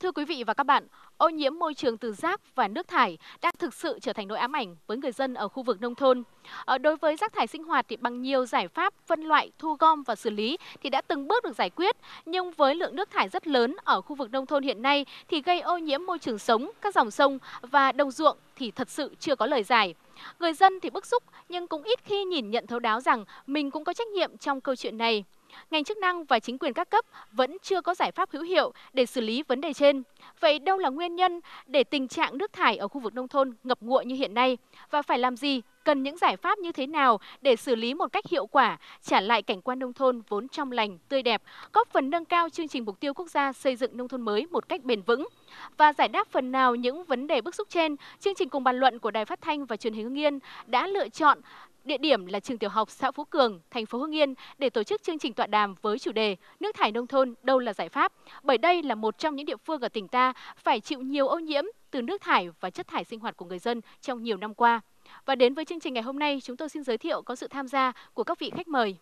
Thưa quý vị và các bạn, ô nhiễm môi trường từ rác và nước thải đang thực sự trở thành nỗi ám ảnh với người dân ở khu vực nông thôn. Ở đối với rác thải sinh hoạt thì bằng nhiều giải pháp phân loại, thu gom và xử lý thì đã từng bước được giải quyết, nhưng với lượng nước thải rất lớn ở khu vực nông thôn hiện nay thì gây ô nhiễm môi trường sống, các dòng sông và đồng ruộng thì thật sự chưa có lời giải. Người dân thì bức xúc nhưng cũng ít khi nhìn nhận thấu đáo rằng mình cũng có trách nhiệm trong câu chuyện này ngành chức năng và chính quyền các cấp vẫn chưa có giải pháp hữu hiệu để xử lý vấn đề trên. Vậy đâu là nguyên nhân để tình trạng nước thải ở khu vực nông thôn ngập ngụa như hiện nay và phải làm gì cần những giải pháp như thế nào để xử lý một cách hiệu quả, trả lại cảnh quan nông thôn vốn trong lành, tươi đẹp, góp phần nâng cao chương trình mục tiêu quốc gia xây dựng nông thôn mới một cách bền vững. Và giải đáp phần nào những vấn đề bức xúc trên, chương trình cùng bàn luận của Đài Phát thanh và Truyền hình Hưng Yên đã lựa chọn Địa điểm là trường tiểu học xã Phú Cường, thành phố Hưng Yên để tổ chức chương trình tọa đàm với chủ đề Nước thải nông thôn đâu là giải pháp? Bởi đây là một trong những địa phương ở tỉnh ta phải chịu nhiều ô nhiễm từ nước thải và chất thải sinh hoạt của người dân trong nhiều năm qua. Và đến với chương trình ngày hôm nay, chúng tôi xin giới thiệu có sự tham gia của các vị khách mời.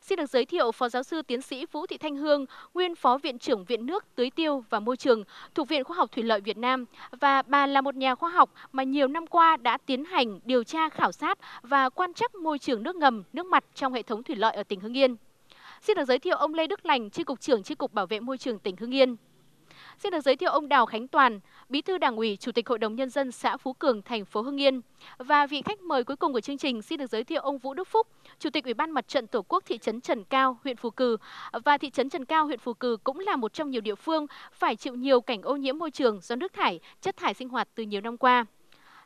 Xin được giới thiệu Phó Giáo sư Tiến sĩ Vũ Thị Thanh Hương, nguyên Phó Viện trưởng Viện Nước, Tưới Tiêu và Môi trường thuộc Viện Khoa học Thủy lợi Việt Nam và bà là một nhà khoa học mà nhiều năm qua đã tiến hành điều tra khảo sát và quan trắc môi trường nước ngầm, nước mặt trong hệ thống thủy lợi ở tỉnh Hưng Yên. Xin được giới thiệu ông Lê Đức Lành, Chi cục trưởng Chi cục Bảo vệ môi trường tỉnh Hưng Yên. Xin được giới thiệu ông Đào Khánh Toàn, Bí thư Đảng ủy, Chủ tịch Hội đồng nhân dân xã Phú Cường, thành phố Hưng Yên. Và vị khách mời cuối cùng của chương trình xin được giới thiệu ông Vũ Đức Phúc, Chủ tịch Ủy ban Mặt trận Tổ quốc thị trấn Trần Cao, huyện Phú Cừ Và thị trấn Trần Cao, huyện Phú Cừ cũng là một trong nhiều địa phương phải chịu nhiều cảnh ô nhiễm môi trường do nước thải, chất thải sinh hoạt từ nhiều năm qua.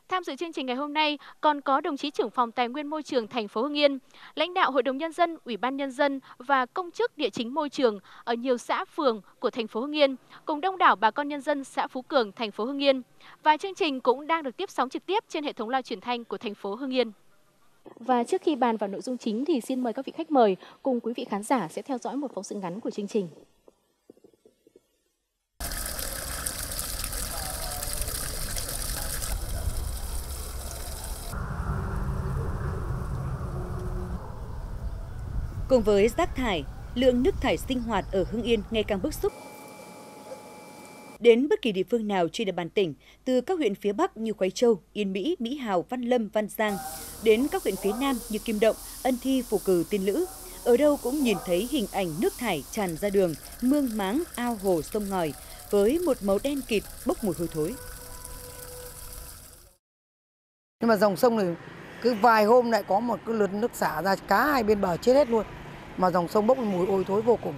Tham dự chương trình ngày hôm nay còn có đồng chí trưởng phòng Tài nguyên môi trường thành phố Hưng Yên, lãnh đạo Hội đồng nhân dân, Ủy ban nhân dân và công chức địa chính môi trường ở nhiều xã phường của thành phố Hưng Yên, cùng đông đảo bà con nhân dân xã Phú Cường, thành phố Hưng Yên. Và chương trình cũng đang được tiếp sóng trực tiếp trên hệ thống loa truyền thanh của thành phố Hưng Yên. Và trước khi bàn vào nội dung chính thì xin mời các vị khách mời cùng quý vị khán giả sẽ theo dõi một phóng sự ngắn của chương trình. Cùng với rác thải, lượng nước thải sinh hoạt ở Hưng Yên ngày càng bức xúc. Đến bất kỳ địa phương nào trên địa bàn tỉnh, từ các huyện phía Bắc như Khói Châu, Yên Mỹ, Mỹ Hào, Văn Lâm, Văn Giang, đến các huyện phía Nam như Kim Động, Ân Thi, Phù Cử, Tiên Lữ, ở đâu cũng nhìn thấy hình ảnh nước thải tràn ra đường, mương máng, ao hồ, sông ngòi, với một màu đen kịt bốc mùi hôi thối. Nhưng mà dòng sông này cứ vài hôm lại có một cái lượt nước xả ra cá hai bên bờ chết hết luôn mà dòng sông bốc mùi ôi thối vô cùng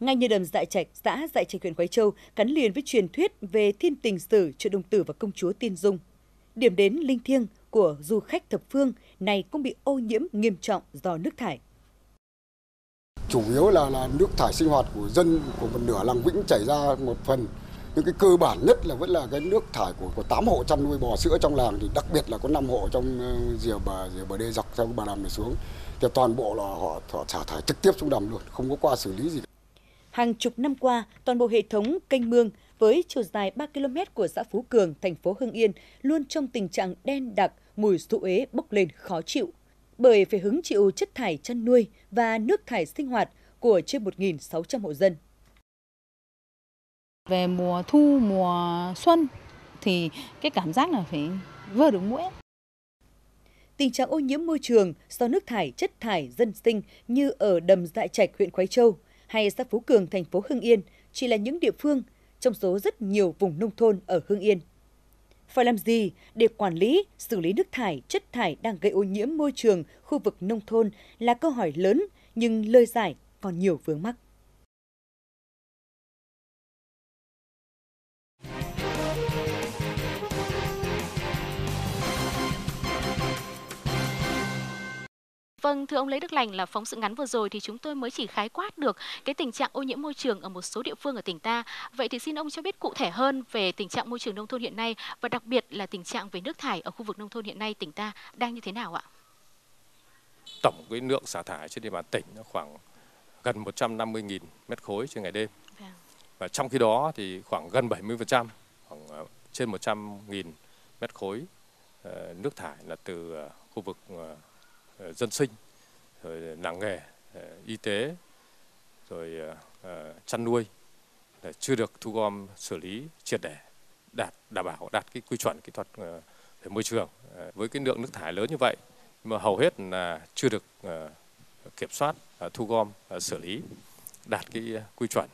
ngay như đầm Dại Trạch, xã Dại Trạch huyện Quái Châu gắn liền với truyền thuyết về thiên tình sử chợ Đồng Tử và công chúa Tiên Dung. Điểm đến linh thiêng của du khách thập phương này cũng bị ô nhiễm nghiêm trọng do nước thải. Chủ yếu là là nước thải sinh hoạt của dân của một nửa làng Vĩnh chảy ra một phần nhưng cái cơ bản nhất là vẫn là cái nước thải của của 8 hộ chăn nuôi bò sữa trong làng thì đặc biệt là có 5 hộ trong ờ, rìa bờ rìa bờ đê dọc theo bờ đầm này xuống thì toàn bộ là họ, họ xả thải trực tiếp xuống đầm luôn không có qua xử lý gì hàng chục năm qua toàn bộ hệ thống kênh mương với chiều dài 3 km của xã Phú Cường, thành phố Hưng Yên luôn trong tình trạng đen đặc, mùi xú uế bốc lên khó chịu. Bởi phải hứng chịu chất thải chăn nuôi và nước thải sinh hoạt của trên 1.600 hộ dân. Về mùa thu, mùa xuân thì cái cảm giác là phải vơ được mũi. Tình trạng ô nhiễm môi trường do nước thải, chất thải dân sinh như ở đầm Dại Trạch, huyện Khói Châu hay xã Phú Cường, thành phố Hưng Yên chỉ là những địa phương trong số rất nhiều vùng nông thôn ở Hưng Yên. Phải làm gì để quản lý, xử lý nước thải, chất thải đang gây ô nhiễm môi trường khu vực nông thôn là câu hỏi lớn nhưng lời giải còn nhiều vướng mắc. Vâng, thưa ông Lê Đức Lành là phóng sự ngắn vừa rồi thì chúng tôi mới chỉ khái quát được cái tình trạng ô nhiễm môi trường ở một số địa phương ở tỉnh ta. Vậy thì xin ông cho biết cụ thể hơn về tình trạng môi trường nông thôn hiện nay và đặc biệt là tình trạng về nước thải ở khu vực nông thôn hiện nay tỉnh ta đang như thế nào ạ? Tổng cái lượng xả thải trên địa bàn tỉnh nó khoảng gần 150.000 mét khối trên ngày đêm. Vâng. Và trong khi đó thì khoảng gần 70%, khoảng ờ, trên 100.000 mét khối ờ, nước thải là từ ờ, khu vực Ờ, dân sinh, rồi làng nghề ờ, y tế, rồi ờ, chăn nuôi chưa được thu gom, xử lý triệt để, đạt, đảm bảo, đạt cái quy chuẩn kỹ thuật về môi trường. Với cái lượng nước thải lớn như vậy, nhưng mà hầu hết là chưa được kiểm soát thu gom xử lý, đạt cái quy chuẩn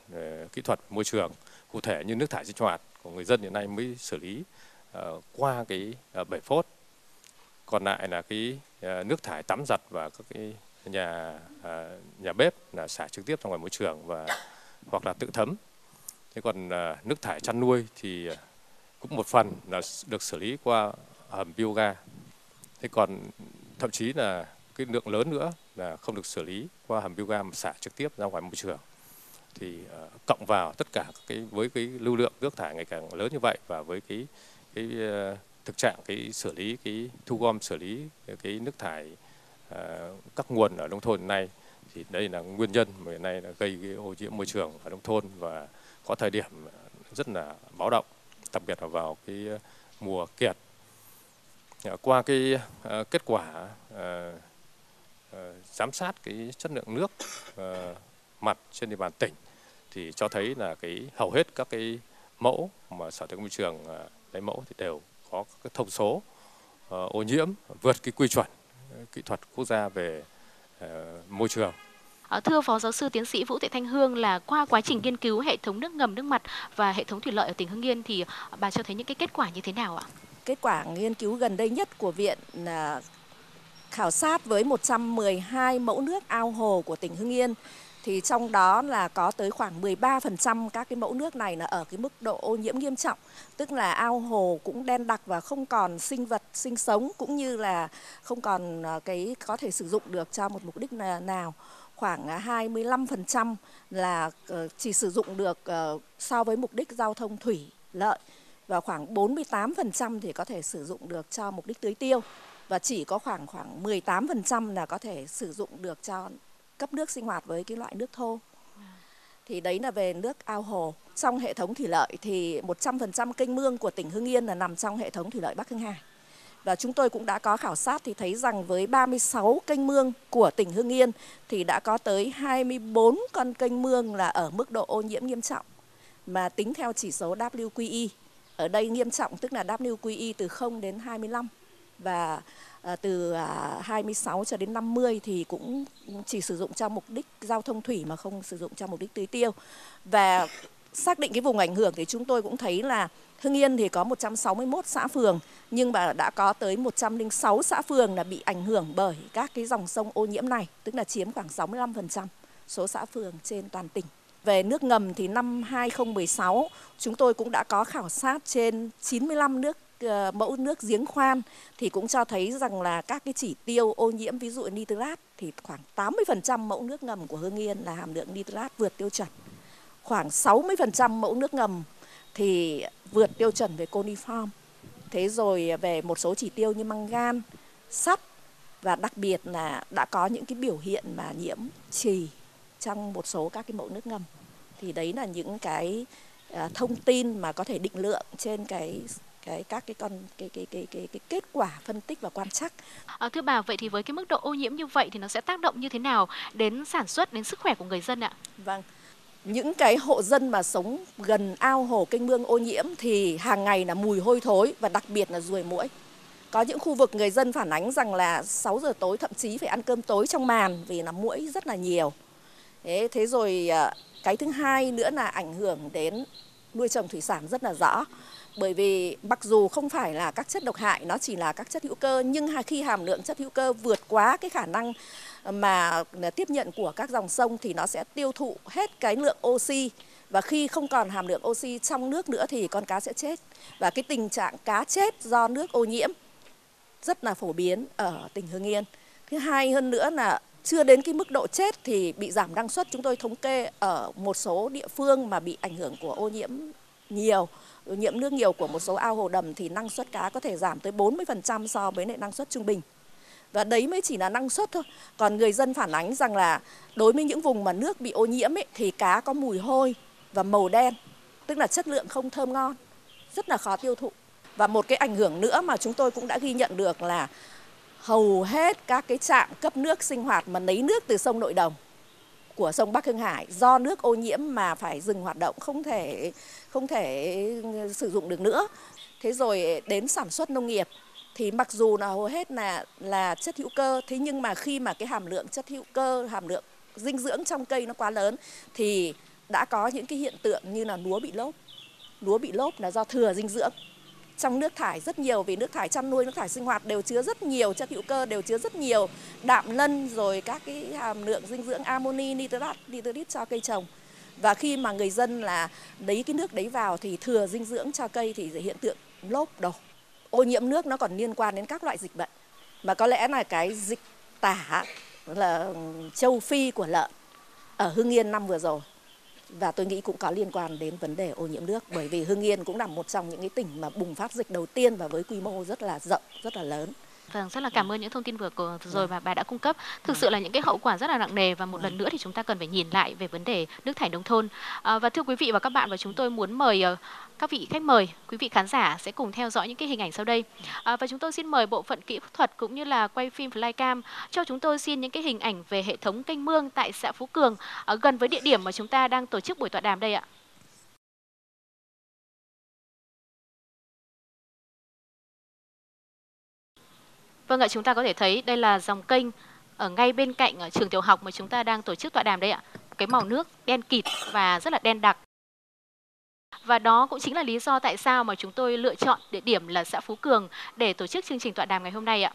kỹ thuật môi trường. Cụ thể như nước thải sinh hoạt của người dân hiện nay mới xử lý qua cái bể phốt còn lại là cái ờ, nước thải tắm giặt và các cái nhà ờ, nhà bếp là xả trực tiếp ra ngoài môi trường và hoặc là tự thấm. Thế còn ờ, nước thải chăn nuôi thì cũng một phần là được xử lý qua hầm bioga. Thế còn thậm chí là cái lượng lớn nữa là không được xử lý qua hầm bioga mà xả trực tiếp ra ngoài môi trường. Thì uh, cộng vào tất cả cái với cái lưu lượng nước thải ngày càng lớn như vậy và với cái cái uh, thực trạng cái xử lý cái thu gom xử lý cái nước thải uh, các nguồn ở nông thôn này thì đây là nguyên nhân mà hiện nay là gây cái ô nhiễm môi trường ở nông thôn và có thời điểm rất là báo động đặc biệt là vào cái mùa kiệt ờ, qua cái uh, kết quả uh, uh, giám sát cái chất lượng nước uh, mặt trên địa bàn tỉnh thì cho thấy là cái hầu hết các cái mẫu mà sở tài nguyên môi trường uh, lấy mẫu thì đều có các thông số uh, ô nhiễm vượt cái quy chuẩn kỹ thuật quốc gia về uh, môi trường Thưa Phó Giáo sư Tiến sĩ Vũ Thị Thanh Hương là qua quá trình nghiên cứu hệ thống nước ngầm nước mặt và hệ thống thủy lợi ở tỉnh Hưng Yên thì bà cho thấy những cái kết quả như thế nào ạ? Kết quả nghiên cứu gần đây nhất của viện là khảo sát với 112 mẫu nước ao hồ của tỉnh Hưng Yên thì trong đó là có tới khoảng 13% các cái mẫu nước này là ở cái mức độ ô nhiễm nghiêm trọng, tức là ao hồ cũng đen đặc và không còn sinh vật sinh sống cũng như là không còn à, cái có thể sử dụng được cho một mục đích nào. Khoảng à, 25% là ờ, chỉ sử dụng được ờ, so với mục đích giao thông thủy lợi và khoảng 48% thì có thể sử dụng được cho mục đích tưới tiêu và chỉ có khoảng khoảng 18% là có thể sử dụng được cho cấp nước sinh hoạt với cái loại nước thô. Thì đấy là về nước ao hồ. Trong hệ thống thủy lợi thì 100% kênh mương của tỉnh Hưng Yên là nằm trong hệ thống thủy lợi Bắc Hưng Hải. Và chúng tôi cũng đã có khảo sát thì thấy rằng với 36 kênh mương của tỉnh Hưng Yên thì đã có tới 24 con kênh mương là ở mức độ ô nhiễm nghiêm trọng mà tính theo chỉ số WQI. Ở đây nghiêm trọng tức là WQI từ 0 đến 25 và à, từ à, 26 cho đến 50 thì cũng chỉ sử dụng cho mục đích giao thông thủy mà không sử dụng cho mục đích tưới tiêu. Và xác định cái vùng ảnh hưởng thì chúng tôi cũng thấy là Hưng Yên thì có 161 xã phường nhưng mà đã có tới 106 xã phường là bị ảnh hưởng bởi các cái dòng sông ô nhiễm này, tức là chiếm khoảng 65% số xã phường trên toàn tỉnh. Về nước ngầm thì năm 2016 chúng tôi cũng đã có khảo sát trên 95 nước Ờ, mẫu nước giếng khoan thì cũng cho thấy rằng là các cái chỉ tiêu ô nhiễm ví dụ nitrat thì khoảng 80% mẫu nước ngầm của Hưng Yên là hàm lượng nitrat vượt tiêu chuẩn. Khoảng 60% mẫu nước ngầm thì vượt tiêu chuẩn về coniform. Thế rồi về một số chỉ tiêu như mangan, sắt và đặc biệt là đã có những cái biểu hiện mà nhiễm trì trong một số các cái mẫu nước ngầm. Thì đấy là những cái ờ, thông tin mà có thể định lượng trên cái cái các cái con cái cái cái cái cái kết quả phân tích và quan trắc. À, thưa bà, vậy thì với cái mức độ ô nhiễm như vậy thì nó sẽ tác động như thế nào đến sản xuất đến sức khỏe của người dân ạ? Vâng những cái hộ dân mà sống gần ao hồ kênh mương ô nhiễm thì hàng ngày là mùi hôi thối và đặc biệt là ruồi muỗi. Có những khu vực người dân phản ánh rằng là 6 giờ tối thậm chí phải ăn cơm tối trong màn vì là muỗi rất là nhiều. Thế, thế rồi à, cái thứ hai nữa là ảnh hưởng đến nuôi trồng thủy sản rất là rõ. Bởi vì mặc dù không phải là các chất độc hại, nó chỉ là các chất hữu cơ nhưng khi hàm lượng chất hữu cơ vượt quá cái khả năng ờ, mà ờ, tiếp nhận của các dòng sông thì nó sẽ tiêu thụ hết cái lượng oxy. Và khi không còn hàm lượng oxy trong nước nữa thì con cá sẽ chết. Và cái tình trạng cá chết do nước ô nhiễm rất là phổ biến ở tỉnh Hưng Yên. Thứ hai hơn nữa là chưa đến cái mức độ chết thì bị giảm năng suất. Chúng tôi thống kê ở một số địa phương mà bị ảnh hưởng của ô nhiễm nhiều nhiễm nước nhiều của một số ao hồ đầm thì năng suất cá có thể giảm tới 40% so với lại năng suất trung bình. Và đấy mới chỉ là năng suất thôi. Còn người dân phản ánh rằng là đối với những vùng mà nước bị ô nhiễm ấy, thì cá có mùi hôi và màu đen, tức là chất lượng không thơm ngon, rất là khó tiêu thụ. Và một cái ảnh hưởng nữa mà chúng tôi cũng đã ghi nhận được là hầu hết các cái trạm cấp nước sinh hoạt mà lấy nước từ sông Nội Đồng của sông Bắc Hưng Hải do nước ô nhiễm mà phải dừng hoạt động, không thể không thể sử dụng được nữa. Thế rồi đến sản xuất nông nghiệp thì mặc dù là hầu hết là là chất hữu cơ, thế nhưng mà khi mà cái hàm lượng chất hữu cơ, hàm lượng dinh dưỡng trong cây nó quá lớn thì đã có những cái hiện tượng như là lúa bị lốp lúa bị lốp là do thừa dinh dưỡng trong nước thải rất nhiều, vì nước thải chăn nuôi, nước thải sinh hoạt đều chứa rất nhiều chất hữu cơ, đều chứa rất nhiều đạm lân, rồi các cái hàm lượng dinh dưỡng amoni nitrat, nitrit cho cây trồng. Và khi mà người dân là lấy cái nước đấy vào thì thừa dinh dưỡng cho cây thì hiện tượng lốp đổ, ô nhiễm nước, nó còn liên quan đến các loại dịch bệnh. Mà có lẽ là cái dịch tả là châu Phi của lợn ở Hưng Yên năm vừa rồi và tôi nghĩ cũng có liên quan đến vấn đề ô nhiễm nước bởi vì Hưng Yên cũng là một trong những cái tỉnh mà bùng phát dịch đầu tiên và với quy mô rất là rộng, rất là lớn. Vâng, rất là cảm ơn những thông tin vừa rồi mà bà đã cung cấp. Thực sự là những cái hậu quả rất là nặng nề và một lần nữa thì chúng ta cần phải nhìn lại về vấn đề nước thải nông thôn. À, và thưa quý vị và các bạn và chúng tôi muốn mời uh, các vị khách mời, quý vị khán giả sẽ cùng theo dõi những cái hình ảnh sau đây. À, và chúng tôi xin mời bộ phận kỹ thuật cũng như là quay phim flycam cho chúng tôi xin những cái hình ảnh về hệ thống kênh mương tại xã Phú Cường ở gần với địa điểm mà chúng ta đang tổ chức buổi tọa đàm đây ạ. Vâng ạ, chúng ta có thể thấy đây là dòng kênh ở ngay bên cạnh ở trường tiểu học mà chúng ta đang tổ chức tọa đàm đây ạ. Cái màu nước đen kịt và rất là đen đặc. Và đó cũng chính là lý do tại sao mà chúng tôi lựa chọn địa điểm là xã Phú Cường để tổ chức chương trình tọa đàm ngày hôm nay ạ.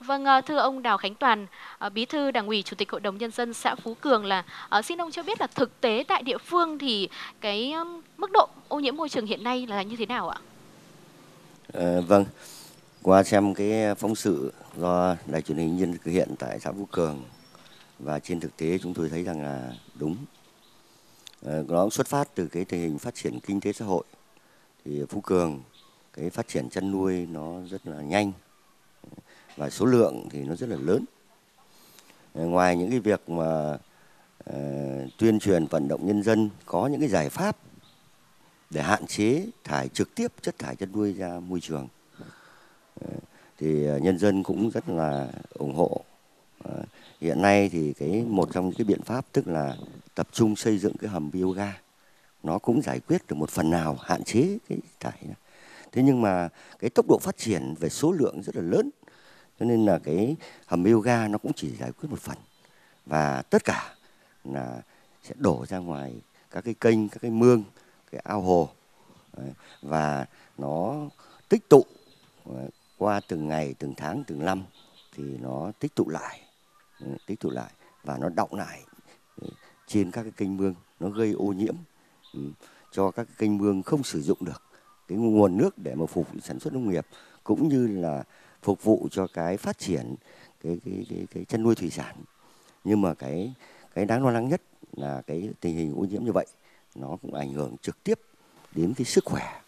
Vâng, ờ, thưa ông Đào Khánh Toàn, ờ, Bí thư Đảng ủy Chủ tịch Hội đồng Nhân dân xã Phú Cường là ờ, xin ông cho biết là thực tế tại địa phương thì cái mức độ ô nhiễm môi trường hiện nay là như thế nào ạ? À, vâng, qua xem cái ờ, phóng sự do đài truyền hình nhân thực hiện tại xã Phú Cường và trên thực tế chúng tôi thấy rằng là đúng. Ờ, nó xuất phát từ cái tình hình phát triển kinh tế xã hội. Thì Phú Cường cái phát triển chăn nuôi nó rất là nhanh và số lượng thì nó rất là lớn. Ờ, ngoài những cái việc mà uh, tuyên truyền vận động nhân dân có những cái giải pháp để hạn chế thải trực tiếp chất thải chăn nuôi ra môi trường thì ờ, nhân dân cũng rất là ủng hộ. Ờ, hiện nay thì cái, một trong những cái biện pháp tức là tập trung xây dựng cái hầm bioga, nó cũng giải quyết được một phần nào, hạn chế cái thải thế nhưng mà cái tốc độ phát triển về số lượng rất là lớn, cho nên là cái hầm bioga nó cũng chỉ giải quyết một phần. Và tất cả là sẽ đổ ra ngoài các cái kênh, các cái mương, cái ao hồ ờ, và nó tích tụ qua từng ngày từng tháng từng năm thì nó tích tụ lại. Ừ, tích tụ lại và nó động lại ừ, trên các cái kênh mương. Nó gây ô nhiễm ừ, cho các cái kênh mương không sử dụng được. Cái nguồn nước để mà phục vụ sản xuất nông nghiệp cũng như là phục vụ cho cái phát triển cái cái cái, cái chăn nuôi thủy sản. Nhưng mà cái cái đáng lo lắng nhất là cái tình hình ô nhiễm như vậy nó cũng ảnh hưởng trực tiếp đến cái sức khỏe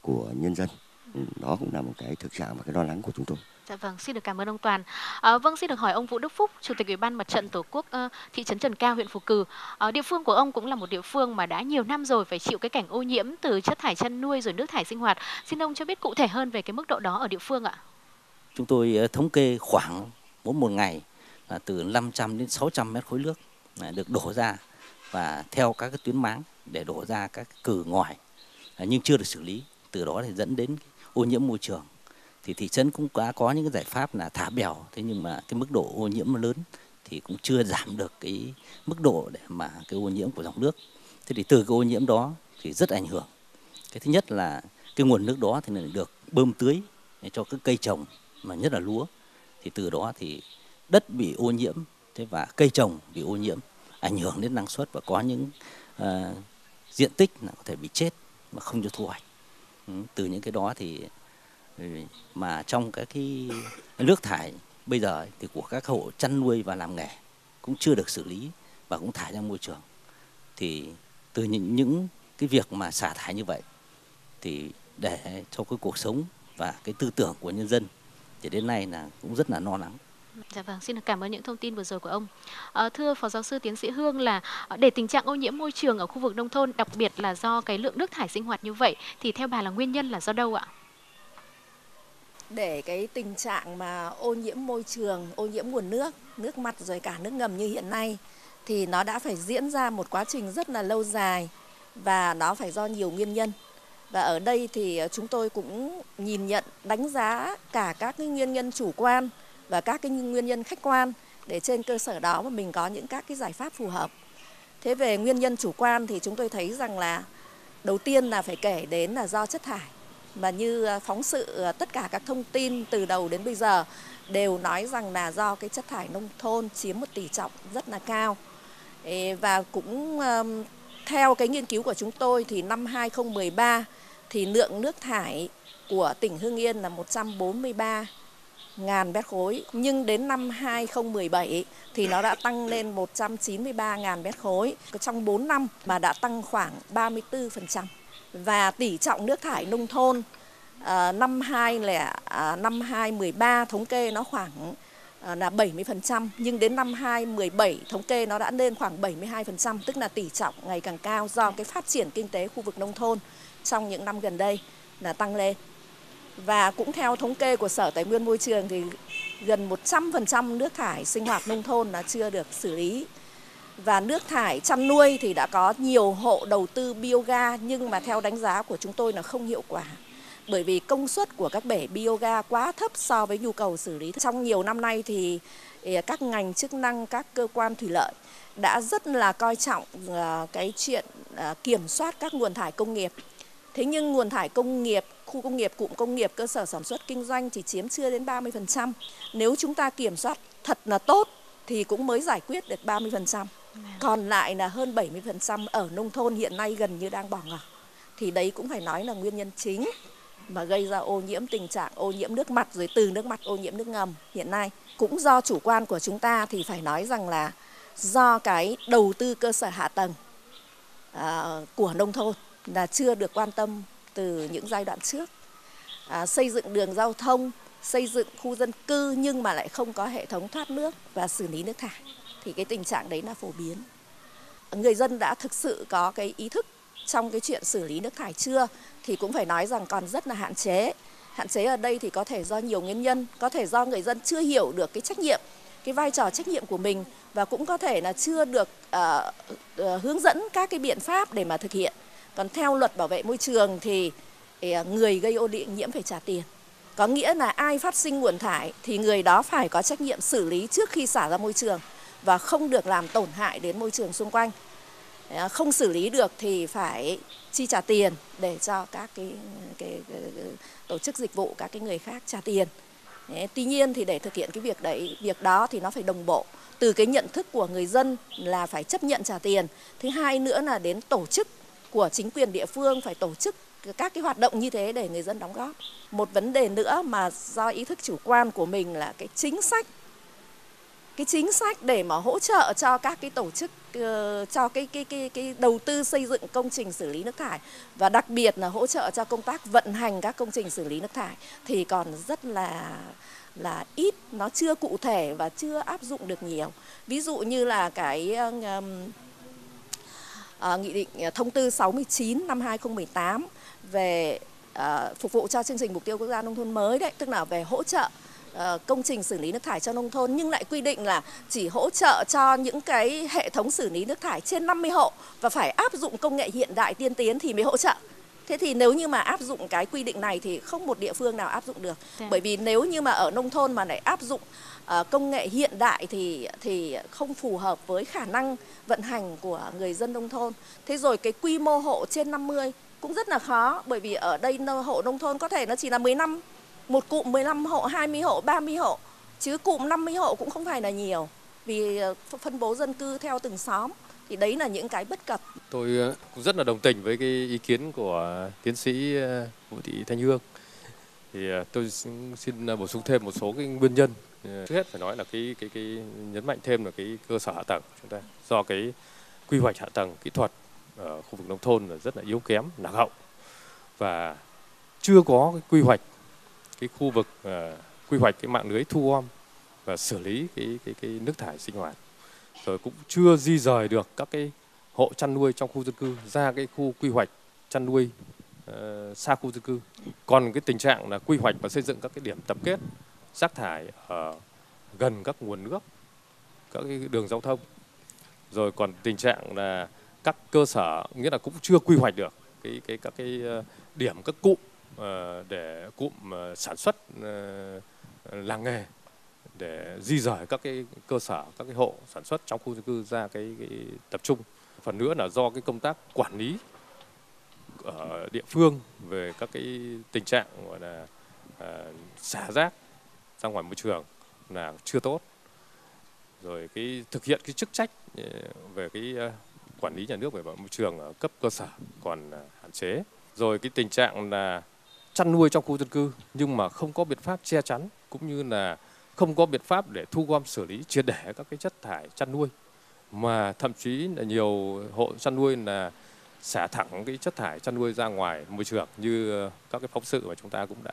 của nhân dân đó cũng là một cái thực trạng và cái lo lắng của chúng tôi Dạ vâng, xin được cảm ơn ông Toàn. À, vâng, xin được hỏi ông Vũ Đức Phúc, Chủ tịch Ủy ban Mặt trận Tổ quốc uh, thị trấn Trần Cao, huyện Phú Cử. À, địa phương của ông cũng là một địa phương mà đã nhiều năm rồi phải chịu cái cảnh ô nhiễm từ chất thải chăn nuôi rồi nước thải sinh hoạt. Xin ông cho biết cụ thể hơn về cái mức độ đó ở địa phương ạ. Chúng tôi thống kê khoảng mỗi một ngày là từ 500 đến 600 mét khối nước được đổ ra và theo các cái tuyến máng để đổ ra các cử ngoài nhưng chưa được xử lý từ đó thì dẫn đến ô nhiễm môi trường. Thì thị trấn cũng đã có những cái giải pháp là thả bèo thế nhưng mà cái mức độ ô nhiễm lớn thì cũng chưa giảm được cái mức độ để mà cái ô nhiễm của dòng nước. Thế thì từ cái ô nhiễm đó thì rất ảnh hưởng. Cái thứ nhất là cái nguồn nước đó thì được bơm tưới cho các cây trồng mà nhất là lúa. Thì từ đó thì đất bị ô nhiễm thế và cây trồng bị ô nhiễm ảnh hưởng đến năng suất và có những uh, diện tích là có thể bị chết mà không cho thu hoạch từ những cái đó thì ừ, mà trong các cái nước thải bây giờ thì của các hộ chăn nuôi và làm nghề cũng chưa được xử lý và cũng thải ra môi trường thì từ những những cái việc mà xả thải như vậy thì để cho cái cuộc sống và cái tư tưởng của nhân dân thì đến nay là cũng rất là lo lắng. Dạ vâng, xin được cảm ơn những thông tin vừa rồi của ông. À, thưa Phó Giáo sư Tiến sĩ Hương là ờ, để tình trạng ô nhiễm môi trường ở khu vực nông thôn đặc biệt là do cái lượng nước thải sinh hoạt như vậy thì theo bà là nguyên nhân là do đâu ạ? để cái tình trạng mà ô nhiễm môi trường, ô nhiễm nguồn nước, nước mặt rồi cả nước ngầm như hiện nay thì nó đã phải diễn ra một quá trình rất là lâu dài và nó phải do nhiều nguyên nhân. Và ở đây thì ờ, chúng tôi cũng nhìn nhận, đánh giá cả các cái nguyên nhân chủ quan và các cái nguyên nhân khách quan để trên cơ sở đó mà mình có những các cái giải pháp phù hợp. Thế về nguyên nhân chủ quan thì chúng tôi thấy rằng là đầu tiên là phải kể đến là do chất thải mà như à, phóng sự à, tất cả các thông tin từ đầu đến bây giờ đều nói rằng là do cái chất thải nông thôn chiếm một tỷ trọng rất là cao và cũng theo cái nghiên cứu của chúng tôi thì năm 2013 thì lượng nước thải của tỉnh Hưng Yên là 143 ngàn mét khối. Nhưng đến năm 2017 thì nó đã tăng lên 193 ngàn mét khối. Trong 4 năm mà đã tăng khoảng 34% và tỷ trọng nước thải nông thôn ờ, à, năm 2 là à, năm 2013 thống kê nó khoảng à, là 70% nhưng đến năm 2017 thống kê nó đã lên khoảng 72% tức là tỷ trọng ngày càng cao do cái phát triển kinh tế khu vực nông thôn trong những năm gần đây là tăng lên. Và cũng theo thống kê của Sở Tài nguyên Môi trường thì gần 100% nước thải sinh hoạt nông thôn là chưa được xử lý. Và nước thải chăn nuôi thì đã có nhiều hộ đầu tư bioga nhưng mà theo đánh giá của chúng tôi là không hiệu quả. Bởi vì công suất của các bể bioga quá thấp so với nhu cầu xử lý. Trong nhiều năm nay thì các ngành chức năng, các cơ quan thủy lợi đã rất là coi trọng ờ, cái chuyện ờ, kiểm soát các nguồn thải công nghiệp Thế nhưng nguồn thải công nghiệp, khu công nghiệp, cụm công nghiệp, cơ sở sản xuất kinh doanh chỉ chiếm chưa đến 30%. Nếu chúng ta kiểm soát thật là tốt thì cũng mới giải quyết được 30%. Còn lại là hơn 70% ở nông thôn hiện nay gần như đang bỏ ngỏ. Thì đấy cũng phải nói là nguyên nhân chính mà gây ra ô nhiễm tình trạng ô nhiễm nước mặt rồi từ nước mặt ô nhiễm nước ngầm hiện nay cũng do chủ quan của chúng ta thì phải nói rằng là do cái đầu tư cơ sở hạ tầng uh, của nông thôn là chưa được quan tâm từ những giai đoạn trước. À, xây dựng đường giao thông, xây dựng khu dân cư nhưng mà lại không có hệ thống thoát nước và xử lý nước thải thì cái tình trạng đấy là phổ biến. Người dân đã thực sự có cái ý thức trong cái chuyện xử lý nước thải chưa thì cũng phải nói rằng còn rất là hạn chế. Hạn chế ở đây thì có thể do nhiều nguyên nhân, có thể do người dân chưa hiểu được cái trách nhiệm, cái vai trò trách nhiệm của mình và cũng có thể là chưa được uh, uh, hướng dẫn các cái biện pháp để mà thực hiện. Còn theo luật bảo vệ môi trường thì à, người gây ô nhiễm phải trả tiền. Có nghĩa là ai phát sinh nguồn thải thì người đó phải có trách nhiệm xử lý trước khi xả ra môi trường và không được làm tổn hại đến môi trường xung quanh. Ờ, không xử lý được thì phải chi trả tiền để cho các cái, cái, cái, cái tổ chức dịch vụ các cái người khác trả tiền. Ờ, tuy nhiên thì để thực hiện cái việc đấy, việc đó thì nó phải đồng bộ từ cái nhận thức của người dân là phải chấp nhận trả tiền. Thứ hai nữa là đến tổ chức của chính quyền địa phương phải tổ chức các cái hoạt động như thế để người dân đóng góp. Một vấn đề nữa mà do ý thức chủ quan của mình là cái chính sách, cái chính sách để mà hỗ trợ cho các cái tổ chức ờ, cho cái cái cái cái đầu tư xây dựng công trình xử lý nước thải và đặc biệt là hỗ trợ cho công tác vận hành các công trình xử lý nước thải thì còn rất là là ít, nó chưa cụ thể và chưa áp dụng được nhiều ví dụ như là cái à, nghị định à, thông tư 69 năm 2018 về à, phục vụ cho chương trình mục tiêu quốc gia nông thôn mới đấy, tức là về hỗ trợ à, công trình xử lý nước thải cho nông thôn nhưng lại quy định là chỉ hỗ trợ cho những cái hệ thống xử lý nước thải trên 50 hộ và phải áp dụng công nghệ hiện đại tiên tiến thì mới hỗ trợ. Thế thì nếu như mà áp dụng cái quy định này thì không một địa phương nào áp dụng được. Dạ. Bởi vì nếu như mà ở nông thôn mà lại áp dụng uh, công nghệ hiện đại thì thì không phù hợp với khả năng vận hành của người dân nông thôn. Thế rồi cái quy mô hộ trên 50 cũng rất là khó bởi vì ở đây hộ nông thôn có thể nó chỉ là 15 một cụm 15 hộ, 20 hộ, 30 hộ chứ cụm 50 hộ cũng không phải là nhiều vì ờ, phân bố dân cư theo từng xóm thì đấy là những cái bất cập. Tôi ờ, cũng rất là đồng tình với cái ý kiến của tiến sĩ ờ, Vũ Thị Thanh Hương. Thì ờ, tôi xin bổ sung thêm một số cái nguyên nhân. Trước hết phải nói là cái cái cái nhấn mạnh thêm là cái cơ sở hạ tầng chúng ta do cái quy hoạch hạ tầng kỹ thuật ở khu vực nông thôn là rất là yếu kém, lạc hậu và chưa có cái quy hoạch cái khu vực uh, quy hoạch cái mạng lưới thu gom và xử lý cái cái cái nước thải sinh hoạt rồi cũng chưa di rời được các cái hộ chăn nuôi trong khu dân cư ra cái khu quy hoạch chăn nuôi uh, xa khu dân cư. Còn cái tình trạng là quy hoạch và xây dựng các cái điểm tập kết rác thải ở gần các nguồn nước, các cái đường giao thông. Rồi còn tình trạng là các cơ sở nghĩa là cũng chưa quy hoạch được cái cái các cái ờ, điểm các cụm uh, để cụm uh, sản xuất uh, làng nghề để di rời các cái cơ sở các cái hộ sản xuất trong khu dân cư ra cái, cái tập trung. Phần nữa là do cái công tác quản lý ở địa phương về các cái tình trạng gọi là uh, xả rác ra ngoài môi trường là chưa tốt. Rồi cái thực hiện cái chức trách ờ, về cái ờ, quản lý nhà nước về bảo môi trường ở cấp cơ sở còn hạn chế. Rồi cái tình trạng là chăn nuôi trong khu dân cư nhưng mà không có biện pháp che chắn cũng như là không có biện pháp để thu gom xử lý triệt để các cái chất thải chăn nuôi mà thậm chí là nhiều hộ chăn nuôi là xả thẳng cái chất thải chăn nuôi ra ngoài môi trường như các cái phóng sự mà chúng ta cũng đã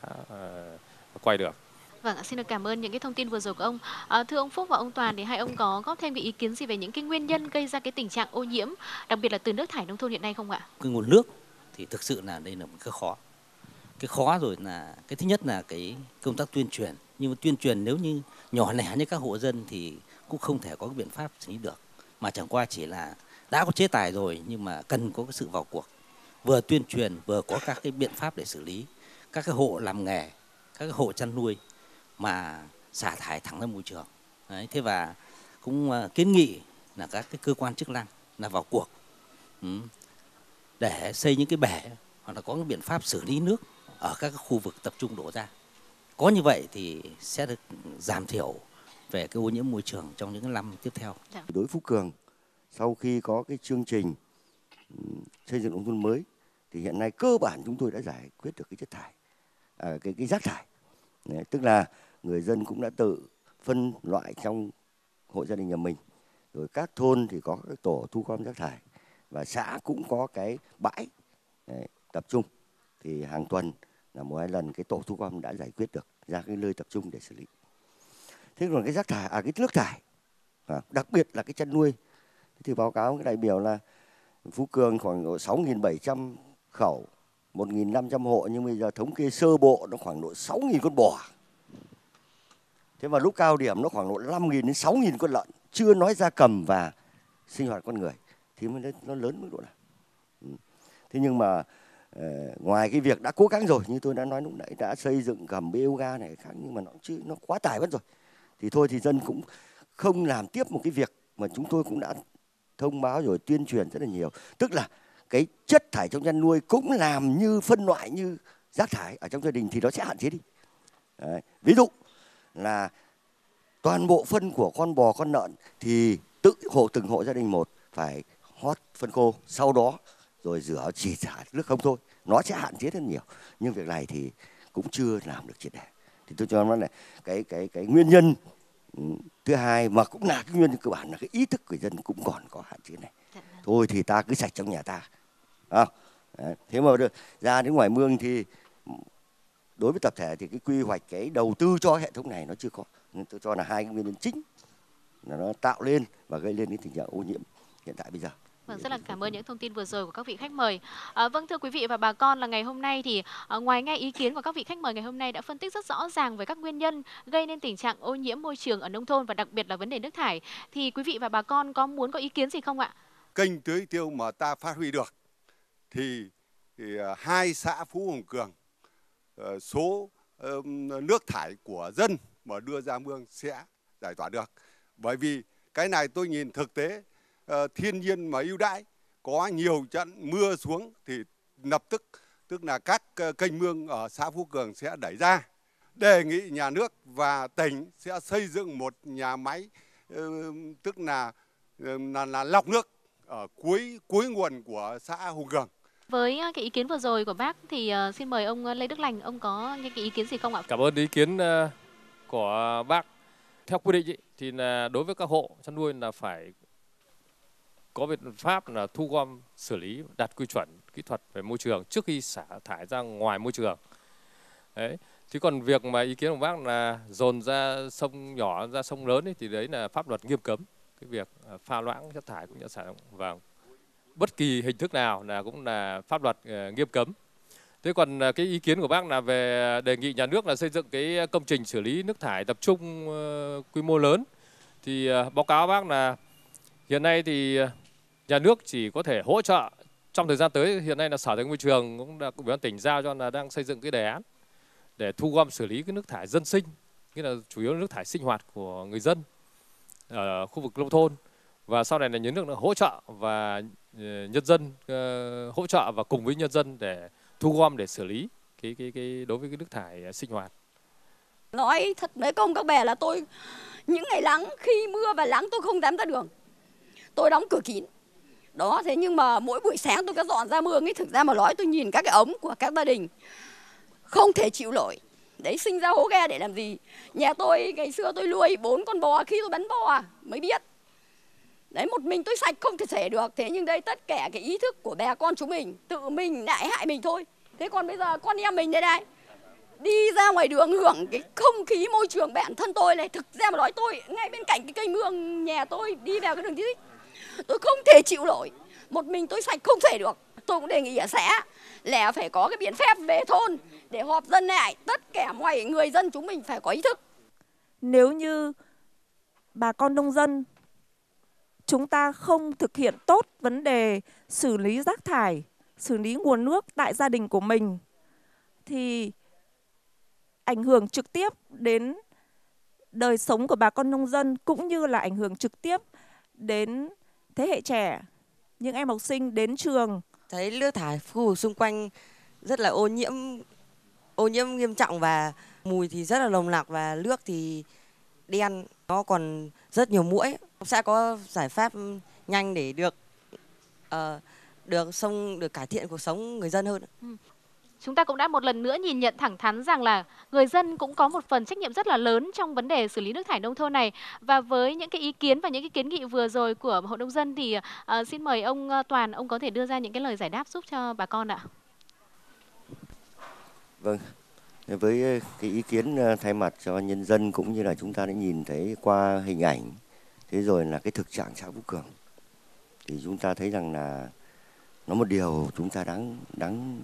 uh, quay được. Vâng, xin được cảm ơn những cái thông tin vừa rồi của ông. À, thưa ông Phúc và ông Toàn thì hai ông có góp thêm cái ý kiến gì về những cái nguyên nhân gây ra cái tình trạng ô nhiễm, đặc biệt là từ nước thải nông thôn hiện nay không ạ? Cái nguồn nước thì thực sự là đây là một cái khó. Cái khó rồi là cái thứ nhất là cái công tác tuyên truyền nhưng mà tuyên truyền nếu như nhỏ lẻ như các hộ dân thì cũng không thể có cái biện pháp xử lý được. Mà chẳng qua chỉ là đã có chế tài rồi nhưng mà cần có cái sự vào cuộc. Vừa tuyên truyền vừa có các cái biện pháp để xử lý. Các cái hộ làm nghề các cái hộ chăn nuôi mà xả thải thẳng ra môi trường. Đấy, thế và cũng ờ, kiến nghị là các cái cơ quan chức năng là vào cuộc ừ, để xây những cái bể hoặc là có cái biện pháp xử lý nước ở các khu vực tập trung đổ ra có như vậy thì sẽ được giảm thiểu về cái ô nhiễm môi trường trong những năm tiếp theo. Dạ. Đối với Phú Cường, sau khi có cái chương trình xây dựng nông thôn mới thì hiện nay cơ bản chúng tôi đã giải quyết được cái chất thải, à, cái cái rác thải. Đấy, tức là người dân cũng đã tự phân loại trong hộ gia đình nhà mình. Rồi các thôn thì có các tổ thu gom rác thải và xã cũng có cái bãi đấy, tập trung thì hàng tuần là một hai lần cái tổ thu gom đã giải quyết được ra cái nơi tập trung để xử lý. Thế còn cái rác thải à cái nước thải à, đặc biệt là cái chăn nuôi. Thì báo cáo cái đại biểu là Phú Cường khoảng độ 6.700 khẩu 1.500 hộ nhưng bây giờ thống kê sơ bộ nó khoảng độ 6.000 con bò. Thế mà lúc cao điểm nó khoảng độ 5.000 đến 6.000 con lợn chưa nói ra cầm và sinh hoạt con người thì nó, nó lớn mức độ nào? Ừ. Thế nhưng mà Ờ, ngoài cái việc đã cố gắng rồi, như tôi đã nói lúc nãy, đã xây dựng cầm bioga này khác, nhưng mà nó chưa nó quá tải mất rồi thì thôi thì dân cũng không làm tiếp một cái việc mà chúng tôi cũng đã thông báo rồi, tuyên truyền rất là nhiều tức là cái chất thải trong chăn nuôi cũng làm như phân loại như rác thải ở trong gia đình thì nó sẽ hạn chế đi Đấy. ví dụ là toàn bộ phân của con bò, con lợn thì tự hộ từng hộ gia đình một, phải hót phân khô, sau đó rồi rửa chỉ xả nước không thôi. Nó sẽ hạn chế rất nhiều. Nhưng việc này thì cũng chưa làm được triệt để. Thì tôi cho nó là cái cái cái nguyên nhân ừ, thứ hai mà cũng là cái nguyên nhân cơ bản là cái ý thức của dân cũng còn có hạn chế này. Dạ vâng. thôi thì ta cứ sạch trong nhà ta. À, thế mà được ra đến ngoài mương thì đối với tập thể thì cái quy hoạch cái đầu tư cho hệ thống này nó chưa có. Nên tôi cho là hai cái nguyên nhân chính là nó tạo lên và gây lên cái tình trạng ô nhiễm hiện tại bây giờ Vâng, rất là cảm ơn những thông tin vừa rồi của các vị khách mời. À, vâng thưa quý vị và bà con là ngày hôm nay thì à, ngoài nghe ý kiến của các vị khách mời ngày hôm nay đã phân tích rất rõ ràng về các nguyên nhân gây nên tình trạng ô nhiễm môi trường ở nông thôn và đặc biệt là vấn đề nước thải thì quý vị và bà con có muốn có ý kiến gì không ạ? Kênh tưới tiêu mà ta phát huy được thì, thì ờ, hai xã Phú Hồng Cường số nước thải của dân mà đưa ra mương sẽ giải tỏa được. Bởi vì cái này tôi nhìn thực tế thiên nhiên mà ưu đãi có nhiều trận mưa xuống thì lập tức tức là các ờ, kênh mương ở xã Phú Cường sẽ đẩy ra đề nghị nhà nước và tỉnh sẽ xây dựng một nhà máy ờ, tức là là, là lọc nước ở cuối cuối nguồn của xã Hùng Cường. Với cái ý kiến vừa rồi của bác thì xin mời ông Lê Đức Lành, ông có những cái ý kiến gì không ạ? Cảm ơn ý kiến của bác. Theo quy định ý, thì là đối với các hộ chăn nuôi là phải có biện pháp là thu gom xử lý đạt quy chuẩn kỹ thuật về môi trường trước khi xả thải ra ngoài môi trường. Đấy chứ còn việc mà ý kiến của bác là dồn ra sông nhỏ ra sông lớn ấy, thì đấy là pháp luật nghiêm cấm. Cái việc à, pha loãng chất thải cũng như xả vàng bất kỳ hình thức nào là cũng là pháp luật à, nghiêm cấm. Thế còn à, cái ý kiến của bác là về đề nghị nhà nước là xây dựng cái công trình xử lý nước thải tập trung ờ, quy mô lớn. Thì báo cáo bác là hiện nay thì nhà nước chỉ có thể hỗ trợ trong thời gian tới hiện nay là sở tài nguyên môi trường cũng đã ủy ban tỉnh giao cho là đang xây dựng cái đề án để thu gom xử lý cái nước thải dân sinh nghĩa là chủ yếu là nước thải sinh hoạt của người dân ở khu vực nông thôn và sau này là nhà nước hỗ trợ và ờ, nhân dân uh, hỗ trợ và cùng với nhân dân để thu gom để xử lý cái cái cái đối với cái nước thải sinh hoạt. Nói thật với công các bè là tôi những ngày nắng khi mưa và nắng tôi không dám ra đường. Tôi đóng cửa kín. Đó, thế nhưng mà mỗi buổi sáng tôi có dọn ra mương ấy. Thực ra mà nói tôi nhìn các cái ống của các gia đình, không thể chịu nổi. Đấy, sinh ra hố ghe để làm gì? Nhà tôi, ngày xưa tôi nuôi bốn con bò, khi tôi bắn bò à, mới biết. Đấy, một mình tôi sạch không thể thể được. Thế nhưng đây tất cả cái ý thức của bà con chúng mình, tự mình lại hại mình thôi. Thế còn bây giờ con em mình đây này, đi ra ngoài đường hưởng cái không khí môi trường bản thân tôi này. Thực ra mà nói tôi, ngay bên cạnh cái cây mương nhà tôi, đi vào cái đường đi tôi không thể chịu nổi. Một mình tôi sạch không thể được. Tôi cũng đề nghị ở xã là phải có cái biện pháp về thôn để họp dân lại. Tất cả mọi người dân chúng mình phải có ý thức. Nếu như bà con nông dân, chúng ta không thực hiện tốt vấn đề xử lý rác thải, xử lý nguồn nước tại gia đình của mình, thì ảnh hưởng trực tiếp đến đời sống của bà con nông dân cũng như là ảnh hưởng trực tiếp đến thế hệ trẻ những em học sinh đến trường thấy nước thải khu vực xung quanh rất là ô nhiễm ô nhiễm nghiêm trọng và mùi thì rất là nồng nặc và nước thì đen nó còn rất nhiều muỗi sẽ có giải pháp nhanh để được uh, được sông được cải thiện cuộc sống người dân hơn. Ừ. Chúng ta cũng đã một lần nữa nhìn nhận thẳng thắn rằng là người dân cũng có một phần trách nhiệm rất là lớn trong vấn đề xử lý nước thải nông thôn này và với những cái ý kiến và những cái kiến nghị vừa rồi của hội nông dân thì uh, xin mời ông ờ, Toàn ông có thể đưa ra những cái lời giải đáp giúp cho bà con ạ. Vâng, với ờ, cái ý kiến thay mặt cho nhân dân cũng như là chúng ta đã nhìn thấy qua hình ảnh thế rồi là cái thực trạng xã Vũ Cường thì chúng ta thấy rằng là nó một điều chúng ta đáng đáng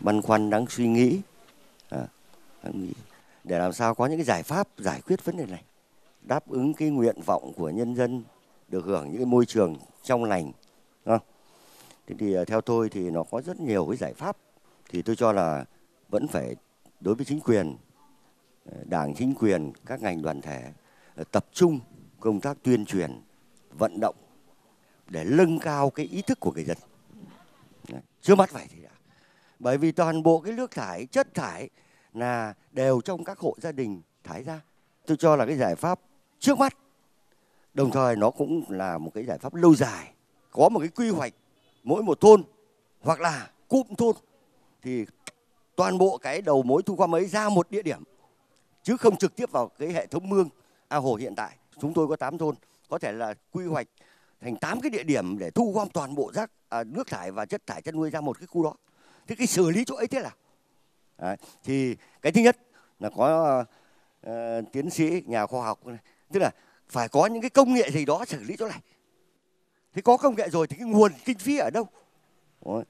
băn khoăn đáng suy nghĩ. À, nghĩ. Để làm sao có những cái giải pháp giải quyết vấn đề này. Đáp ứng cái nguyện vọng của nhân dân được hưởng những cái môi trường trong lành. Không? thế thì à, theo tôi thì nó có rất nhiều cái giải pháp. Thì tôi cho là vẫn phải đối với chính quyền à, đảng chính quyền các ngành đoàn thể à, tập trung công tác tuyên truyền vận động để nâng cao cái ý thức của người dân. Trước mắt vậy thì đã bởi vì toàn bộ cái nước thải chất thải là đều trong các hộ gia đình thải ra. Tôi cho là cái giải pháp trước mắt đồng thời nó cũng là một cái giải pháp lâu dài. Có một cái quy hoạch mỗi một thôn hoặc là cụm thôn thì toàn bộ cái đầu mối thu gom ấy ra một địa điểm chứ không trực tiếp vào cái hệ thống mương ao hồ hiện tại. Chúng tôi có 8 thôn có thể là quy hoạch thành 8 cái địa điểm để thu gom toàn bộ rác à, nước thải và chất thải chăn nuôi ra một cái khu đó thế cái xử lý chỗ ấy thế nào Đấy. thì cái thứ nhất là có uh, tiến sĩ nhà khoa học tức là phải có những cái công nghệ gì đó xử lý chỗ này thế có công nghệ rồi thì cái nguồn kinh phí ở đâu Đấy.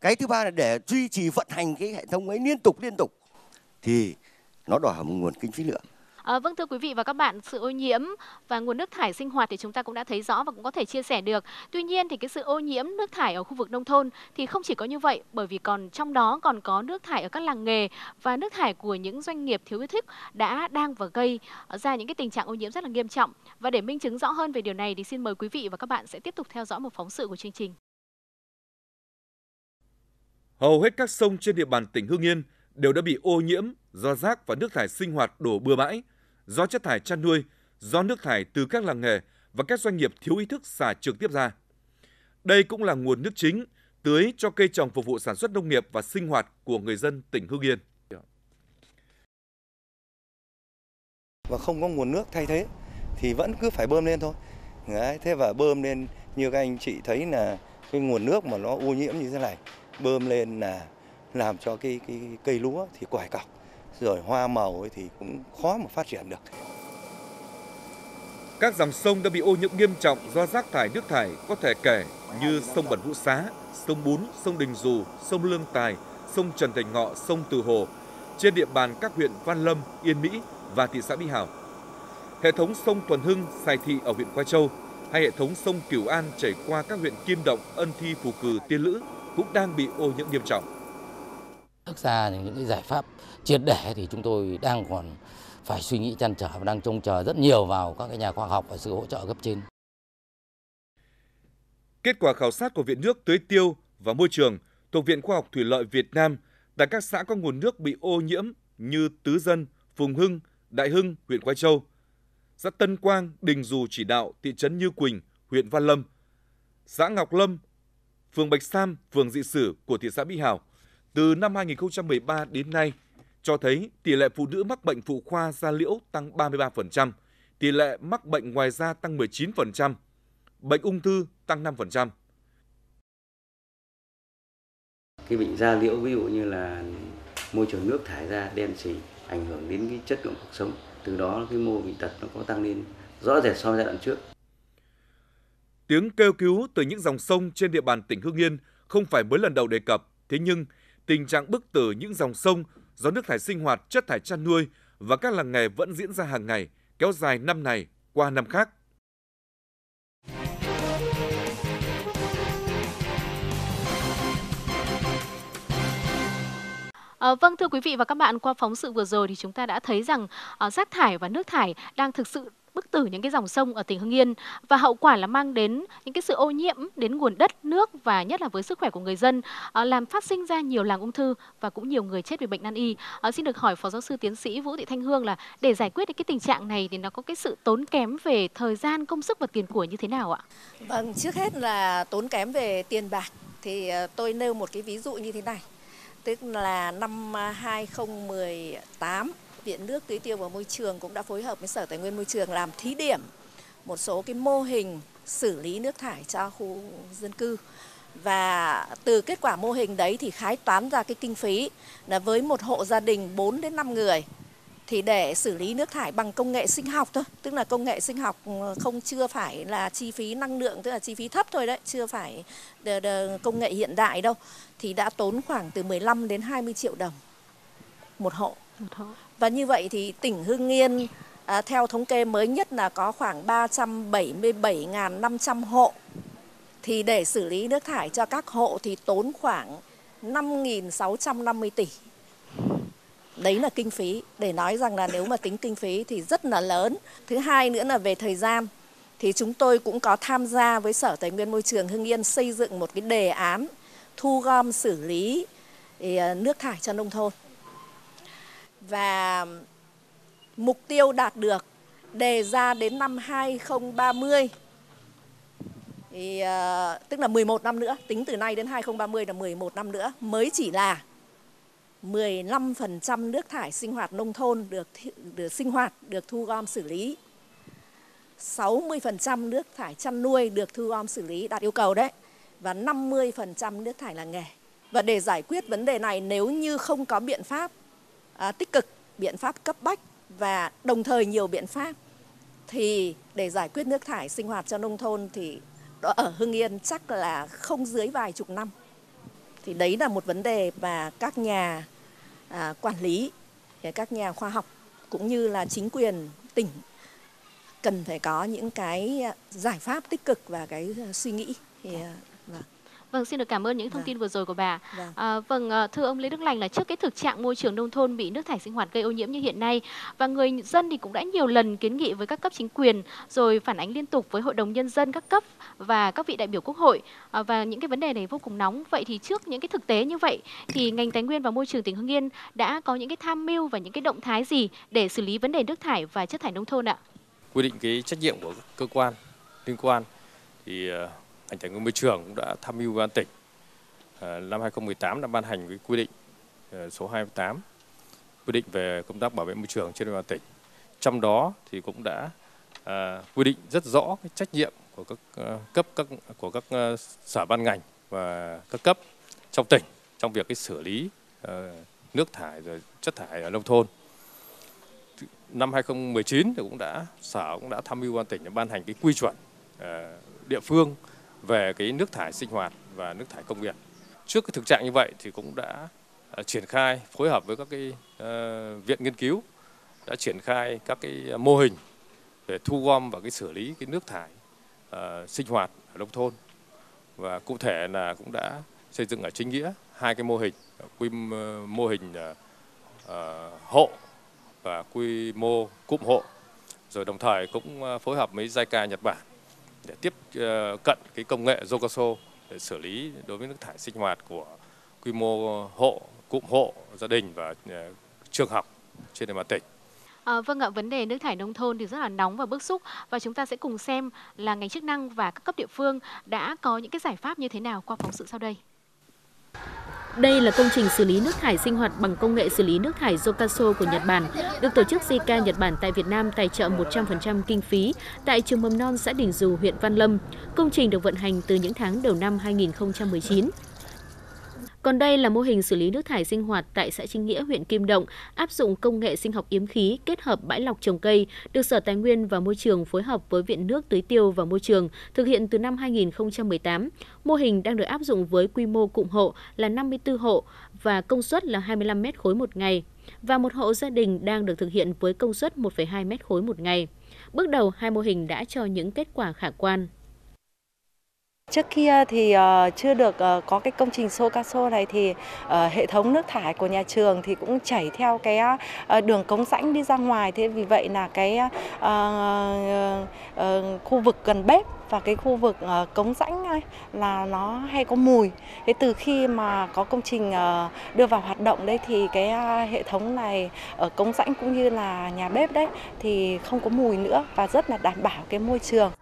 cái thứ ba là để duy trì vận hành cái hệ thống ấy liên tục liên tục thì nó đòi hỏi một nguồn kinh phí nữa À, vâng thưa quý vị và các bạn, sự ô nhiễm và nguồn nước thải sinh hoạt thì chúng ta cũng đã thấy rõ và cũng có thể chia sẻ được. Tuy nhiên thì cái sự ô nhiễm nước thải ở khu vực nông thôn thì không chỉ có như vậy bởi vì còn trong đó còn có nước thải ở các làng nghề và nước thải của những doanh nghiệp thiếu ý thức đã đang và gây ra những cái tình trạng ô nhiễm rất là nghiêm trọng. Và để minh chứng rõ hơn về điều này thì xin mời quý vị và các bạn sẽ tiếp tục theo dõi một phóng sự của chương trình. Hầu hết các sông trên địa bàn tỉnh Hưng Yên đều đã bị ô nhiễm do rác và nước thải sinh hoạt đổ bừa bãi do chất thải chăn nuôi, do nước thải từ các làng nghề và các doanh nghiệp thiếu ý thức xả trực tiếp ra. Đây cũng là nguồn nước chính tưới cho cây trồng phục vụ sản xuất nông nghiệp và sinh hoạt của người dân tỉnh Hưng Yên. Và không có nguồn nước thay thế thì vẫn cứ phải bơm lên thôi. Đấy, thế và bơm lên như các anh chị thấy là cái nguồn nước mà nó ô nhiễm như thế này bơm lên là làm cho cái cái cây lúa thì quải cọc rồi hoa màu ấy thì cũng khó mà phát triển được. Các dòng sông đã bị ô nhiễm nghiêm trọng do rác thải nước thải có thể kể như sông Bẩn Vũ Xá, sông Bún, sông Đình Dù, sông Lương Tài, sông Trần Thành Ngọ, sông Từ Hồ trên địa bàn các huyện Văn Lâm, Yên Mỹ và thị xã Mỹ Hào. Hệ thống sông Tuần Hưng, Sài Thị ở huyện Qua Châu hay hệ thống sông Cửu An chảy qua các huyện Kim Động, Ân Thi, Phù Cử, Tiên Lữ cũng đang bị ô nhiễm nghiêm trọng. Thực ra những cái giải pháp triệt để thì chúng tôi đang còn phải suy nghĩ chăn trở và đang trông chờ rất nhiều vào các cái nhà khoa học và sự hỗ trợ cấp trên. Kết quả khảo sát của Viện nước tưới tiêu và môi trường thuộc Viện Khoa học Thủy lợi Việt Nam tại các xã có nguồn nước bị ô nhiễm như Tứ Dân, Phùng Hưng, Đại Hưng, huyện Quai Châu, xã Tân Quang, Đình Dù chỉ đạo thị trấn Như Quỳnh, huyện Văn Lâm, xã Ngọc Lâm, phường Bạch Sam, phường Dị Sử của thị xã Mỹ Hào từ năm 2013 đến nay cho thấy tỷ lệ phụ nữ mắc bệnh phụ khoa da liễu tăng 33%, tỷ lệ mắc bệnh ngoài da tăng 19%, bệnh ung thư tăng 5%. Cái bệnh da liễu ví dụ như là môi trường nước thải ra đen xì ảnh hưởng đến cái chất lượng cuộc sống. Từ đó cái mô bị tật nó có tăng lên rõ rệt so với giai đoạn trước. Tiếng kêu cứu từ những dòng sông trên địa bàn tỉnh Hưng Yên không phải mới lần đầu đề cập, thế nhưng tình trạng bức tử những dòng sông do nước thải sinh hoạt, chất thải chăn nuôi và các làng nghề vẫn diễn ra hàng ngày, kéo dài năm này qua năm khác. À, vâng thưa quý vị và các bạn, qua phóng sự vừa rồi thì chúng ta đã thấy rằng à, rác thải và nước thải đang thực sự bức tử những cái dòng sông ở tỉnh Hưng Yên và hậu quả là mang đến những cái sự ô nhiễm đến nguồn đất, nước và nhất là với sức khỏe của người dân, ờ, làm phát sinh ra nhiều làng ung thư và cũng nhiều người chết vì bệnh nan y. Ờ, xin được hỏi phó giáo sư tiến sĩ Vũ Thị Thanh Hương là để giải quyết được cái tình trạng này thì nó có cái sự tốn kém về thời gian, công sức và tiền của như thế nào ạ? Vâng, trước hết là tốn kém về tiền bạc thì ờ, tôi nêu một cái ví dụ như thế này tức là năm 2018 Viện nước tưới tiêu và môi trường cũng đã phối hợp với Sở Tài nguyên Môi trường làm thí điểm một số cái mô hình xử lý nước thải cho khu dân cư. Và từ kết quả mô hình đấy thì khái toán ra cái kinh phí là với một hộ gia đình 4 đến 5 người thì để xử lý nước thải bằng công nghệ sinh học thôi tức là công nghệ sinh học ừ, không chưa phải là chi phí năng lượng tức là chi phí thấp thôi đấy chưa phải đờ, đờ, công nghệ hiện đại đâu thì đã tốn khoảng từ 15 đến 20 triệu đồng một hộ và như vậy thì tỉnh Hưng Yên à, theo thống kê mới nhất là có khoảng 377.500 hộ. Thì để xử lý nước thải cho các hộ thì tốn khoảng 5.650 tỷ. Đấy là kinh phí. Để nói rằng là nếu mà tính kinh phí thì rất là lớn. Thứ hai nữa là về thời gian. Thì chúng tôi cũng có tham gia với sở tài nguyên môi trường hưng yên xây dựng một cái đề án thu gom xử lý à, nước thải cho nông thôn và mục tiêu đạt được đề ra đến năm 2030 thì uh, tức là 11 năm nữa, tính từ nay đến 2030 là 11 năm nữa mới chỉ là 15% nước thải sinh hoạt nông thôn được, được sinh hoạt được thu gom xử lý. 60% nước thải chăn nuôi được thu gom xử lý đạt yêu cầu đấy và 50% nước thải làng nghề. Và để giải quyết vấn đề này nếu như không có biện pháp à, tích cực, biện pháp cấp bách và đồng thời nhiều biện pháp thì để giải quyết nước thải sinh hoạt cho nông thôn thì ở Hưng Yên chắc là không dưới vài chục năm. Thì đấy là một vấn đề mà các nhà à, quản lý, các nhà khoa học cũng như là chính quyền tỉnh cần phải có những cái giải pháp tích cực và cái à, suy nghĩ. Thì, à, vâng. Vâng, xin được cảm ơn những thông vâng. tin vừa rồi của bà. Vâng. À, vâng, à, thưa ông Lê Đức Lành là trước cái thực trạng môi trường nông thôn bị nước thải sinh hoạt gây ô nhiễm như hiện nay và người dân thì cũng đã nhiều lần kiến nghị với các cấp chính quyền rồi phản ánh liên tục với hội đồng nhân dân các cấp và các vị đại biểu quốc hội à, và những cái vấn đề này vô cùng nóng. Vậy thì trước những cái thực tế như vậy thì ngành tài nguyên và môi trường tỉnh Hưng Yên đã có những cái tham mưu và những cái động thái gì để xử lý vấn đề nước thải và chất thải nông thôn ạ? Quy định cái trách nhiệm của cơ quan liên quan thì uh ngành tài nguyên môi trường cũng đã tham mưu ban tỉnh ờ, năm 2018 đã ban hành cái quy định ờ, số 28 quy định về công tác bảo vệ môi trường trên địa bàn tỉnh. Trong đó thì cũng đã à, quy định rất rõ cái trách nhiệm của các cấp các của các sở ban ngành và các cấp trong tỉnh trong việc cái xử lý nước thải rồi chất thải ở nông thôn. Năm 2019 thì cũng đã sở cũng đã tham mưu ban tỉnh ban hành cái quy chuẩn địa phương về cái nước thải sinh hoạt và nước thải công nghiệp. Trước cái thực trạng như vậy thì cũng đã à, triển khai phối hợp với các cái ờ, viện nghiên cứu đã triển khai các cái mô hình về thu gom và cái xử lý cái nước thải ờ, sinh hoạt ở nông thôn và cụ thể là cũng đã xây dựng ở chính nghĩa hai cái mô hình quy mô hình uh, hộ và quy mô cụm hộ rồi đồng thời cũng phối hợp với JICA Nhật Bản để tiếp ờ, cận cái công nghệ Jocaso để xử lý đối với nước thải sinh hoạt của quy mô hộ, cụm hộ, gia đình và ờ, trường học trên địa bàn tỉnh. À, vâng ạ, vấn đề nước thải nông thôn thì rất là nóng và bức xúc và chúng ta sẽ cùng xem là ngành chức năng và các cấp địa phương đã có những cái giải pháp như thế nào qua phóng sự sau đây. Đây là công trình xử lý nước thải sinh hoạt bằng công nghệ xử lý nước thải Jokaso của Nhật Bản, được tổ chức JICA Nhật Bản tại Việt Nam tài trợ 100% kinh phí tại trường mầm non xã Đình Dù, huyện Văn Lâm. Công trình được vận hành từ những tháng đầu năm 2019. Còn đây là mô hình xử lý nước thải sinh hoạt tại xã Chính Nghĩa, huyện Kim Động, áp dụng công nghệ sinh học yếm khí kết hợp bãi lọc trồng cây, được Sở Tài nguyên và Môi trường phối hợp với Viện Nước Tưới Tiêu và Môi trường thực hiện từ năm 2018. Mô hình đang được áp dụng với quy mô cụm hộ là 54 hộ và công suất là 25 mét khối một ngày và một hộ gia đình đang được thực hiện với công suất 1,2 mét khối một ngày. Bước đầu, hai mô hình đã cho những kết quả khả quan. Trước kia thì uh, chưa được uh, có cái công trình xô ca xô này thì uh, hệ thống nước thải của nhà trường thì cũng chảy theo cái uh, đường cống rãnh đi ra ngoài thế vì vậy là cái uh, uh, khu vực gần bếp và cái khu vực uh, cống rãnh là nó hay có mùi. Thế từ khi mà có công trình uh, đưa vào hoạt động đấy thì cái uh, hệ thống này ở cống rãnh cũng như là nhà bếp đấy thì không có mùi nữa và rất là đảm bảo cái môi trường.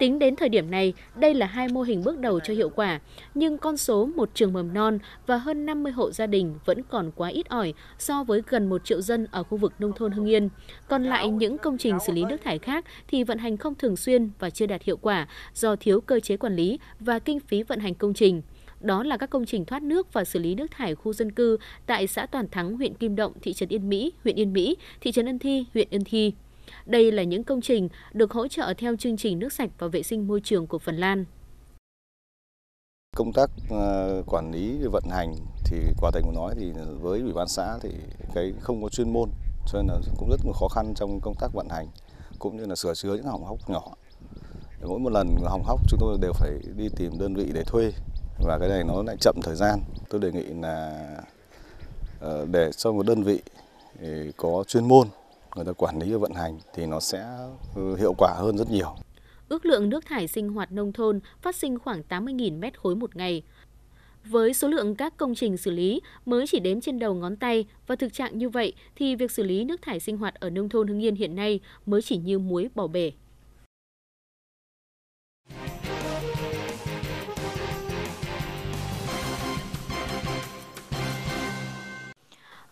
Tính đến thời điểm này, đây là hai mô hình bước đầu cho hiệu quả, nhưng con số một trường mầm non và hơn 50 hộ gia đình vẫn còn quá ít ỏi so với gần một triệu dân ở khu vực nông thôn Hưng Yên. Còn lại những công trình xử lý nước thải khác thì vận hành không thường xuyên và chưa đạt hiệu quả do thiếu cơ chế quản lý và kinh phí vận hành công trình. Đó là các công trình thoát nước và xử lý nước thải khu dân cư tại xã Toàn Thắng, huyện Kim Động, thị trấn Yên Mỹ, huyện Yên Mỹ, thị trấn Ân Thi, huyện Ân Thi. Đây là những công trình được hỗ trợ theo chương trình nước sạch và vệ sinh môi trường của Phần Lan. Công tác ờ, quản lý, vận hành thì quả thành của nói thì với ủy ban xã thì cái không có chuyên môn, cho nên là cũng rất là khó khăn trong công tác vận hành, cũng như là sửa chữa những hỏng hóc nhỏ. Mỗi một lần hỏng hóc, chúng tôi đều phải đi tìm đơn vị để thuê, và cái này nó lại chậm thời gian. Tôi đề nghị là ờ, để cho một đơn vị ờ, có chuyên môn người ta quản lý và vận hành thì nó sẽ ừ, hiệu quả hơn rất nhiều. Ước lượng nước thải sinh hoạt nông thôn phát sinh khoảng 80.000 mét khối một ngày. Với số lượng các công trình xử lý mới chỉ đếm trên đầu ngón tay và thực trạng như vậy thì việc xử lý nước thải sinh hoạt ở nông thôn Hưng Yên hiện nay mới chỉ như muối bỏ bể.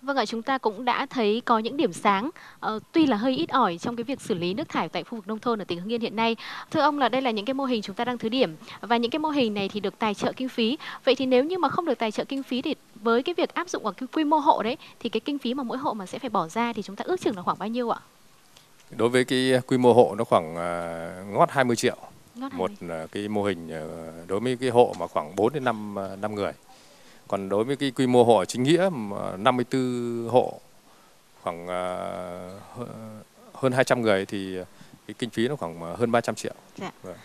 Vâng ạ, chúng ta cũng đã thấy có những điểm sáng, uh, tuy là hơi ít ỏi trong cái việc xử lý nước thải tại khu vực nông thôn ở tỉnh Hưng Yên hiện nay. Thưa ông là đây là những cái mô hình chúng ta đang thử điểm và những cái mô hình này thì được tài trợ kinh phí. Vậy thì nếu như mà không được tài trợ kinh phí thì với cái việc áp dụng ở cái quy mô hộ đấy thì cái kinh phí mà mỗi hộ mà sẽ phải bỏ ra thì chúng ta ước chừng là khoảng bao nhiêu ạ? Đối với cái quy mô hộ nó khoảng uh, ngót 20 triệu. Ngót 20. Một uh, cái mô hình uh, đối với cái hộ mà khoảng 4 đến 5 uh, 5 người. Còn đối với cái quy mô hộ chính nghĩa 54 hộ khoảng uh, hơn 200 người thì cái kinh phí nó khoảng hơn 300 triệu. Dạ. Vâng.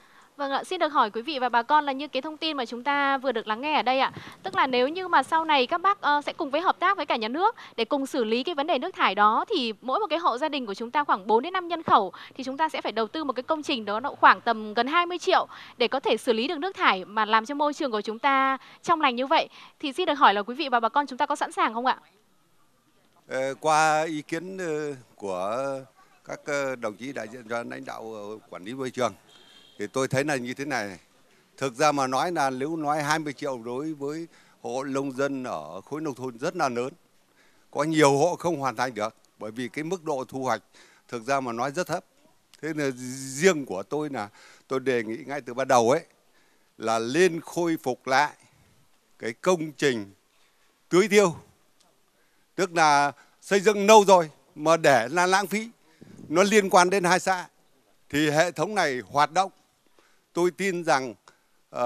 Vâng ạ, xin được hỏi quý vị và bà con là như cái thông tin mà chúng ta vừa được lắng nghe ở đây ạ. Tức là nếu như mà sau này các bác uh, sẽ cùng với hợp tác với cả nhà nước để cùng xử lý cái vấn đề nước thải đó thì mỗi một cái hộ gia đình của chúng ta khoảng 4 đến 5 nhân khẩu thì chúng ta sẽ phải đầu tư một cái công trình đó khoảng tầm gần 20 triệu để có thể xử lý được nước thải mà làm cho môi trường của chúng ta trong lành như vậy. Thì xin được hỏi là quý vị và bà con chúng ta có sẵn sàng không ạ? Ờ, qua ý kiến ờ, của các đồng chí đại diện cho lãnh đạo quản lý môi trường thì tôi thấy là như thế này. Thực ra mà nói là nếu nói 20 triệu đối với hộ nông dân ở khối nông thôn rất là lớn, có nhiều hộ không hoàn thành được bởi vì cái mức độ thu hoạch thực ra mà nói rất thấp. Thế là riêng của tôi là tôi đề nghị ngay từ ban đầu ấy, là lên khôi phục lại cái công trình tưới tiêu. Tức là xây dựng lâu rồi mà để là lãng phí, nó liên quan đến hai xã. Thì hệ thống này hoạt động tôi tin rằng uh,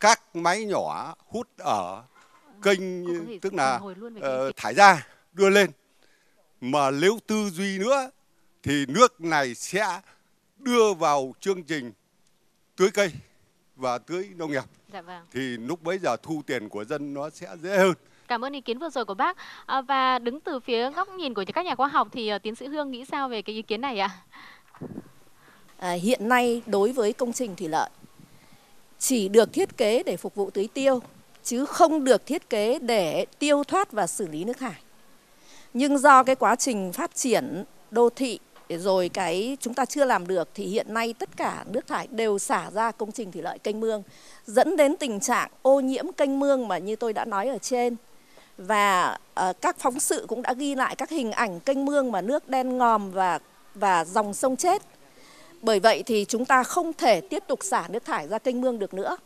các máy nhỏ hút ở kênh tức là uh, thải ra đưa lên mà nếu tư duy nữa thì nước này sẽ đưa vào chương trình tưới cây và tưới nông nghiệp dạ vâng. thì lúc bấy giờ thu tiền của dân nó sẽ dễ hơn Cảm ơn ý kiến vừa rồi của bác. À, và đứng từ phía góc nhìn của các nhà khoa học thì uh, tiến sĩ Hương nghĩ sao về cái ý kiến này ạ? À, hiện nay đối với công trình thủy lợi chỉ được thiết kế để phục vụ tưới tiêu chứ không được thiết kế để tiêu thoát và xử lý nước thải. Nhưng do cái quá trình phát triển đô thị rồi cái chúng ta chưa làm được thì hiện nay tất cả nước thải đều xả ra công trình thủy lợi kênh mương dẫn đến tình trạng ô nhiễm kênh mương mà như tôi đã nói ở trên và uh, các phóng sự cũng đã ghi lại các hình ảnh kênh mương mà nước đen ngòm và và dòng sông chết. Bởi vậy thì chúng ta không thể tiếp tục xả nước thải ra kênh mương được nữa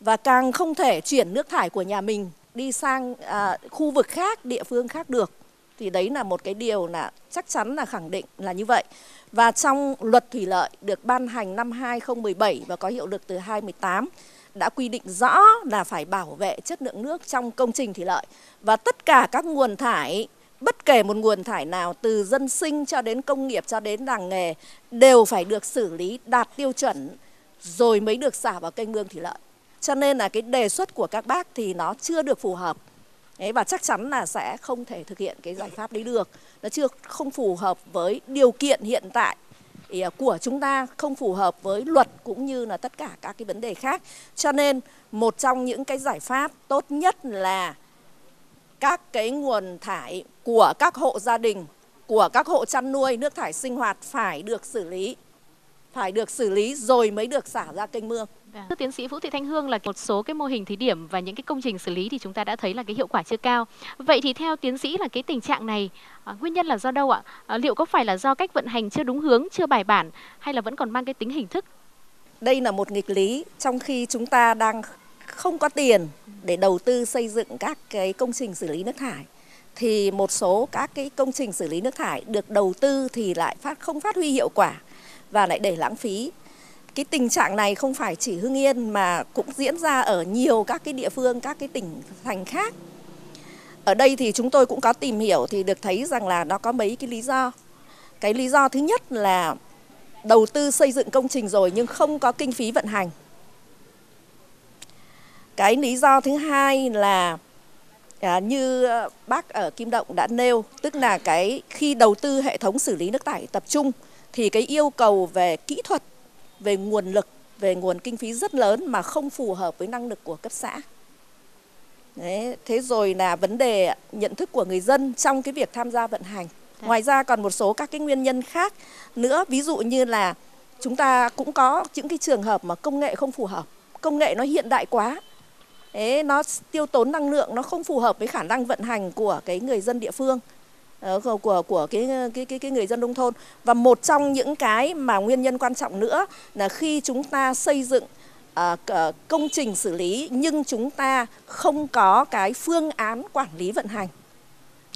và càng không thể chuyển nước thải của nhà mình đi sang à, khu vực khác, địa phương khác được. Thì đấy là một cái điều là chắc chắn là khẳng định là như vậy. Và trong luật thủy lợi được ban hành năm 2017 và có hiệu lực từ 2018 đã quy định rõ là phải bảo vệ chất lượng nước trong công trình thủy lợi và tất cả các nguồn thải bất kể một nguồn thải nào từ dân sinh cho đến công nghiệp cho đến làng nghề đều phải được xử lý đạt tiêu chuẩn rồi mới được xả vào kênh mương thủy lợi. Cho nên là cái đề xuất của các bác thì nó chưa được phù hợp. Đấy, và chắc chắn là sẽ không thể thực hiện cái giải pháp đấy được. Nó chưa không phù hợp với điều kiện hiện tại của chúng ta không phù hợp với luật cũng như là tất cả các cái vấn đề khác. Cho nên một trong những cái giải pháp tốt nhất là các cái nguồn thải của các hộ gia đình, của các hộ chăn nuôi nước thải sinh hoạt phải được xử lý phải được xử lý rồi mới được xả ra kênh mương. Vâng. Thưa tiến sĩ Vũ Thị Thanh Hương là một số cái mô hình thí điểm và những cái công trình xử lý thì chúng ta đã thấy là cái hiệu quả chưa cao. Vậy thì theo tiến sĩ là cái tình trạng này à, nguyên nhân là do đâu ạ? À, liệu có phải là do cách vận hành chưa đúng hướng, chưa bài bản hay là vẫn còn mang cái tính hình thức? Đây là một nghịch lý trong khi chúng ta đang không có tiền để đầu tư xây dựng các cái công trình xử lý nước thải thì một số các cái công trình xử lý nước thải được đầu tư thì lại phát không phát huy hiệu quả và lại để lãng phí cái tình trạng này không phải chỉ Hưng Yên mà cũng diễn ra ở nhiều các cái địa phương, các cái tỉnh thành khác. Ở đây thì chúng tôi cũng có tìm hiểu thì được thấy rằng là nó có mấy cái lý do. Cái lý do thứ nhất là đầu tư xây dựng công trình rồi nhưng không có kinh phí vận hành. Cái lý do thứ hai là à, như bác ở Kim Động đã nêu, tức là cái khi đầu tư hệ thống xử lý nước thải tập trung thì cái yêu cầu về kỹ thuật về nguồn lực, về nguồn kinh phí rất lớn mà không phù hợp với năng lực của cấp xã. Đấy, thế rồi là vấn đề nhận thức của người dân trong cái việc tham gia vận hành. Dạ. Ngoài ra còn một số các cái nguyên nhân khác nữa, ví dụ như là chúng ta cũng có những cái trường hợp mà công nghệ không phù hợp, công nghệ nó hiện đại quá, Đấy, nó tiêu tốn năng lượng, nó không phù hợp với khả năng vận hành của cái người dân địa phương. Ờ, của của cái cái cái cái người dân nông thôn và một trong những cái mà nguyên nhân quan trọng nữa là khi chúng ta xây dựng uh, công trình xử lý nhưng chúng ta không có cái phương án quản lý vận hành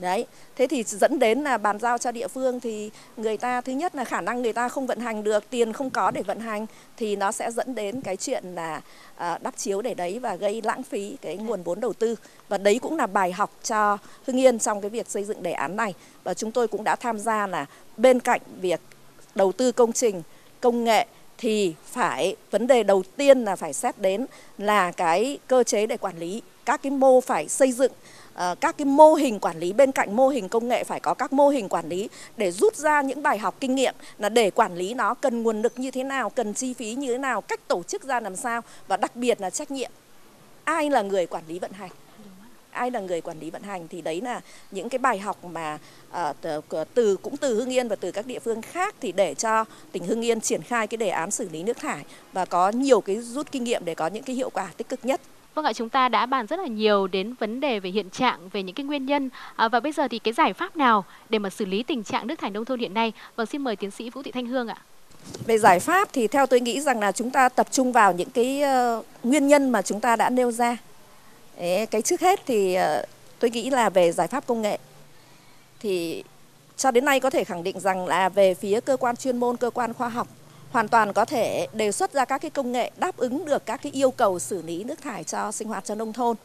đấy, thế thì dẫn đến là bàn giao cho địa phương thì người ta, thứ nhất là khả năng người ta không vận hành được, tiền không có để vận hành, thì nó sẽ dẫn đến cái chuyện là ờ, đắp chiếu để đấy và gây lãng phí cái nguồn vốn đầu tư. Và đấy cũng là bài học cho Hưng Yên trong cái việc xây dựng đề án này. Và chúng tôi cũng đã tham gia là bên cạnh việc đầu tư công trình, công nghệ thì phải, vấn đề đầu tiên là phải xét đến là cái cơ chế để quản lý các cái mô phải xây dựng ờ, các cái mô hình quản lý bên cạnh mô hình công nghệ phải có các mô hình quản lý để rút ra những bài học kinh nghiệm là để quản lý nó cần nguồn lực như thế nào, cần chi phí như thế nào, cách tổ chức ra làm sao và đặc biệt là trách nhiệm. Ai là người quản lý vận hành? ai là người quản lý vận hành thì đấy là những cái bài học mà uh, từ cũng từ Hưng Yên và từ các địa phương khác thì để cho tỉnh Hưng Yên triển khai cái đề án xử lý nước thải và có nhiều cái rút kinh nghiệm để có những cái hiệu quả tích cực nhất. Vâng ạ, chúng ta đã bàn rất là nhiều đến vấn đề về hiện trạng, về những cái nguyên nhân à, và bây giờ thì cái giải pháp nào để mà xử lý tình trạng nước thải nông thôn hiện nay? Vâng, xin mời tiến sĩ Vũ Thị Thanh Hương ạ. Về giải pháp thì theo tôi nghĩ rằng là chúng ta tập trung vào những cái uh, nguyên nhân mà chúng ta đã nêu ra. Đấy, cái trước hết thì uh, tôi nghĩ là về giải pháp công nghệ. Thì cho đến nay có thể khẳng định rằng là về phía cơ quan chuyên môn, cơ quan khoa học hoàn toàn có thể đề xuất ra các cái công nghệ đáp ứng được các cái yêu cầu xử lý nước thải cho sinh hoạt cho nông thôn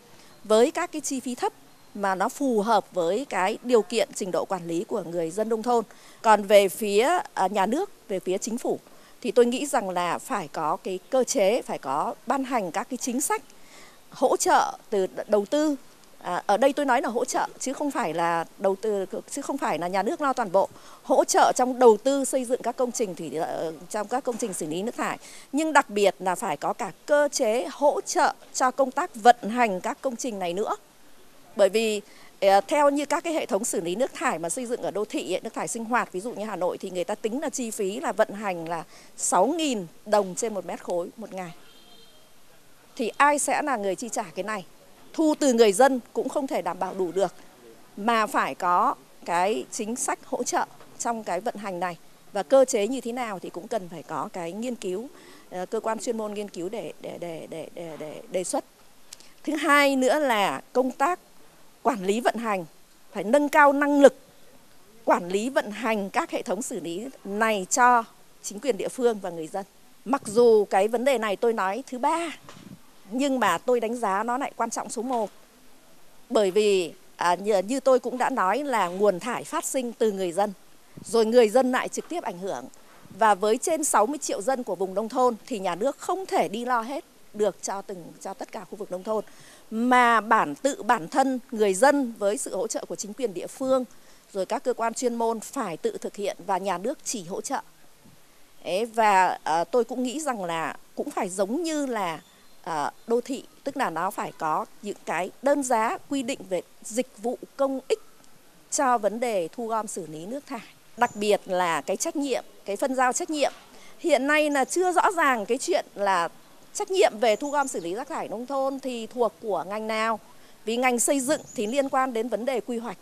với các cái chi phí thấp mà nó phù hợp với cái điều kiện trình độ quản lý của người dân nông thôn. Còn về phía à, nhà nước, về phía chính phủ thì tôi nghĩ rằng là phải có cái cơ chế, phải có ban hành các cái chính sách hỗ trợ từ đầu tư À, ở đây tôi nói là hỗ trợ chứ không phải là đầu tư chứ không phải là nhà nước lo toàn bộ. Hỗ trợ trong đầu tư xây dựng các công trình thủy ờ, trong các công trình xử lý nước thải. Nhưng đặc biệt là phải có cả cơ chế hỗ trợ cho công tác vận hành các công trình này nữa. Bởi vì ờ, theo như các cái hệ thống xử lý nước thải mà xây dựng ở đô thị nước thải sinh hoạt ví dụ như Hà Nội thì người ta tính là chi phí là vận hành là 6.000 đồng trên một mét khối một ngày. Thì ai sẽ là người chi trả cái này? Thu từ người dân cũng không thể đảm bảo đủ được mà phải có cái chính sách hỗ trợ trong cái vận hành này và cơ chế như thế nào thì cũng cần phải có cái nghiên cứu ờ, cơ quan chuyên môn nghiên cứu để để để để để, để đề xuất. Thứ hai nữa là công tác quản lý vận hành phải nâng cao năng lực quản lý vận hành các hệ thống xử lý này cho chính quyền địa phương và người dân. Mặc dù cái vấn đề này tôi nói thứ ba nhưng mà tôi đánh giá nó lại quan trọng số 1 bởi vì à, như, như tôi cũng đã nói là nguồn thải phát sinh từ người dân. Rồi người dân lại trực tiếp ảnh hưởng. Và với trên 60 triệu dân của vùng nông thôn thì nhà nước không thể đi lo hết được cho từng cho tất cả khu vực nông thôn. Mà bản tự bản thân người dân với sự hỗ trợ của chính quyền địa phương rồi các cơ quan chuyên môn phải tự thực hiện và nhà nước chỉ hỗ trợ. Đấy, và à, tôi cũng nghĩ rằng là cũng phải giống như là à, đô thị tức là nó phải có những cái đơn giá quy định về dịch vụ công ích cho vấn đề thu gom xử lý nước thải. Đặc biệt là cái trách nhiệm cái phân giao trách nhiệm. Hiện nay là chưa rõ ràng cái chuyện là trách nhiệm về thu gom xử lý rác thải nông thôn thì thuộc của ngành nào. Vì ngành xây dựng thì liên quan đến vấn đề quy hoạch.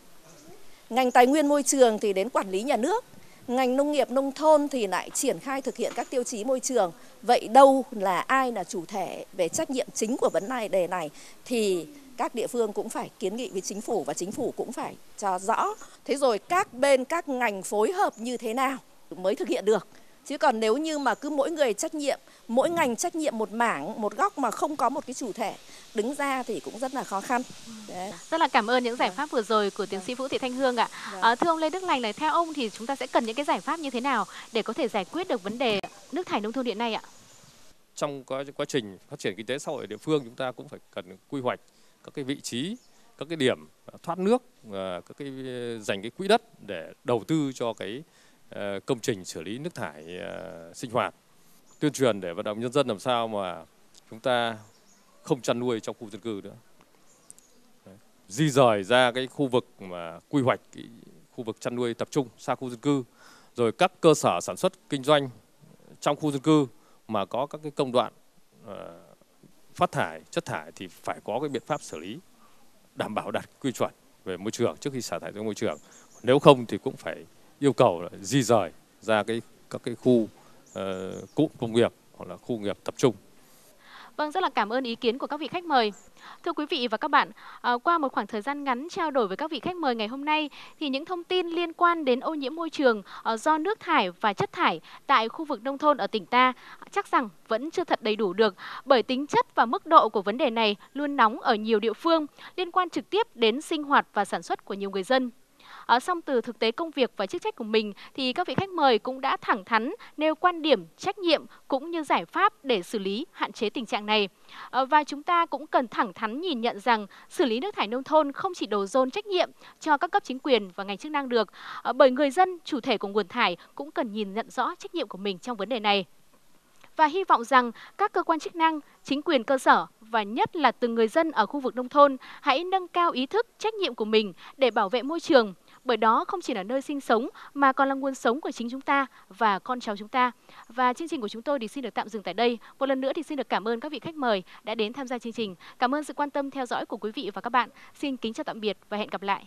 Ngành tài nguyên môi trường thì đến quản lý nhà nước ngành nông nghiệp, nông thôn thì lại triển khai thực hiện các tiêu chí môi trường. Vậy đâu là ai là chủ thể về trách nhiệm chính của vấn này đề này thì các địa phương cũng phải kiến nghị với chính phủ và chính phủ cũng phải cho rõ. Thế rồi các bên, các ngành phối hợp như thế nào mới thực hiện được? Chứ còn nếu như mà cứ mỗi người trách nhiệm mỗi ngành trách nhiệm một mảng một góc mà không có một cái chủ thể đứng ra thì cũng rất là khó khăn. Đấy. rất là cảm ơn những giải pháp vừa rồi của tiến sĩ Vũ Thị Thanh Hương ạ. À, thưa ông Lê Đức Lành này theo ông thì chúng ta sẽ cần những cái giải pháp như thế nào để có thể giải quyết được vấn đề nước thải nông thôn hiện nay ạ? Trong quá, quá trình phát triển kinh tế xã hội ở địa phương chúng ta cũng phải cần quy hoạch các cái vị trí các cái điểm thoát nước các cái dành cái quỹ đất để đầu tư cho cái Ờ, Ờ, công trình xử lý nước thải ờ, sinh hoạt tuyên truyền để vận động nhân dân làm sao mà chúng ta không chăn nuôi trong khu dân cư nữa. Di rời ra cái khu vực mà quy hoạch cái khu vực chăn nuôi tập trung xa khu dân cư rồi các cơ sở sản xuất kinh doanh trong khu dân cư mà có các cái công đoạn uh, phát thải chất thải thì phải có cái biện pháp xử lý đảm bảo đạt quy chuẩn về môi trường trước khi xả thải ra môi trường. Nếu không thì cũng phải yêu cầu là di rời ra cái các cái khu uh, cụm công nghiệp hoặc là khu nghiệp tập trung. Vâng, rất là cảm ơn ý kiến của các vị khách mời. Thưa quý vị và các bạn, à, qua một khoảng thời gian ngắn trao đổi với các vị khách mời ngày hôm nay, thì những thông tin liên quan đến ô nhiễm môi trường à, do nước thải và chất thải tại khu vực nông thôn ở tỉnh ta chắc rằng vẫn chưa thật đầy đủ được, bởi tính chất và mức độ của vấn đề này luôn nóng ở nhiều địa phương, liên quan trực tiếp đến sinh hoạt và sản xuất của nhiều người dân. À, xong từ thực tế công việc và chức trách của mình thì các vị khách mời cũng đã thẳng thắn nêu quan điểm, trách nhiệm cũng như giải pháp để xử lý hạn chế tình trạng này. À, và chúng ta cũng cần thẳng thắn nhìn nhận rằng xử lý nước thải nông thôn không chỉ đổ dồn trách nhiệm cho các cấp chính quyền và ngành chức năng được, à, bởi người dân chủ thể của nguồn thải cũng cần nhìn nhận rõ trách nhiệm của mình trong vấn đề này và hy vọng rằng các cơ quan chức năng, chính quyền cơ sở và nhất là từng người dân ở khu vực nông thôn hãy nâng cao ý thức trách nhiệm của mình để bảo vệ môi trường, bởi đó không chỉ là nơi sinh sống, mà còn là nguồn sống của chính chúng ta và con cháu chúng ta. Và chương trình của chúng tôi thì xin được tạm dừng tại đây. Một lần nữa thì xin được cảm ơn các vị khách mời đã đến tham gia chương trình. Cảm ơn sự quan tâm theo dõi của quý vị và các bạn. Xin kính chào tạm biệt và hẹn gặp lại.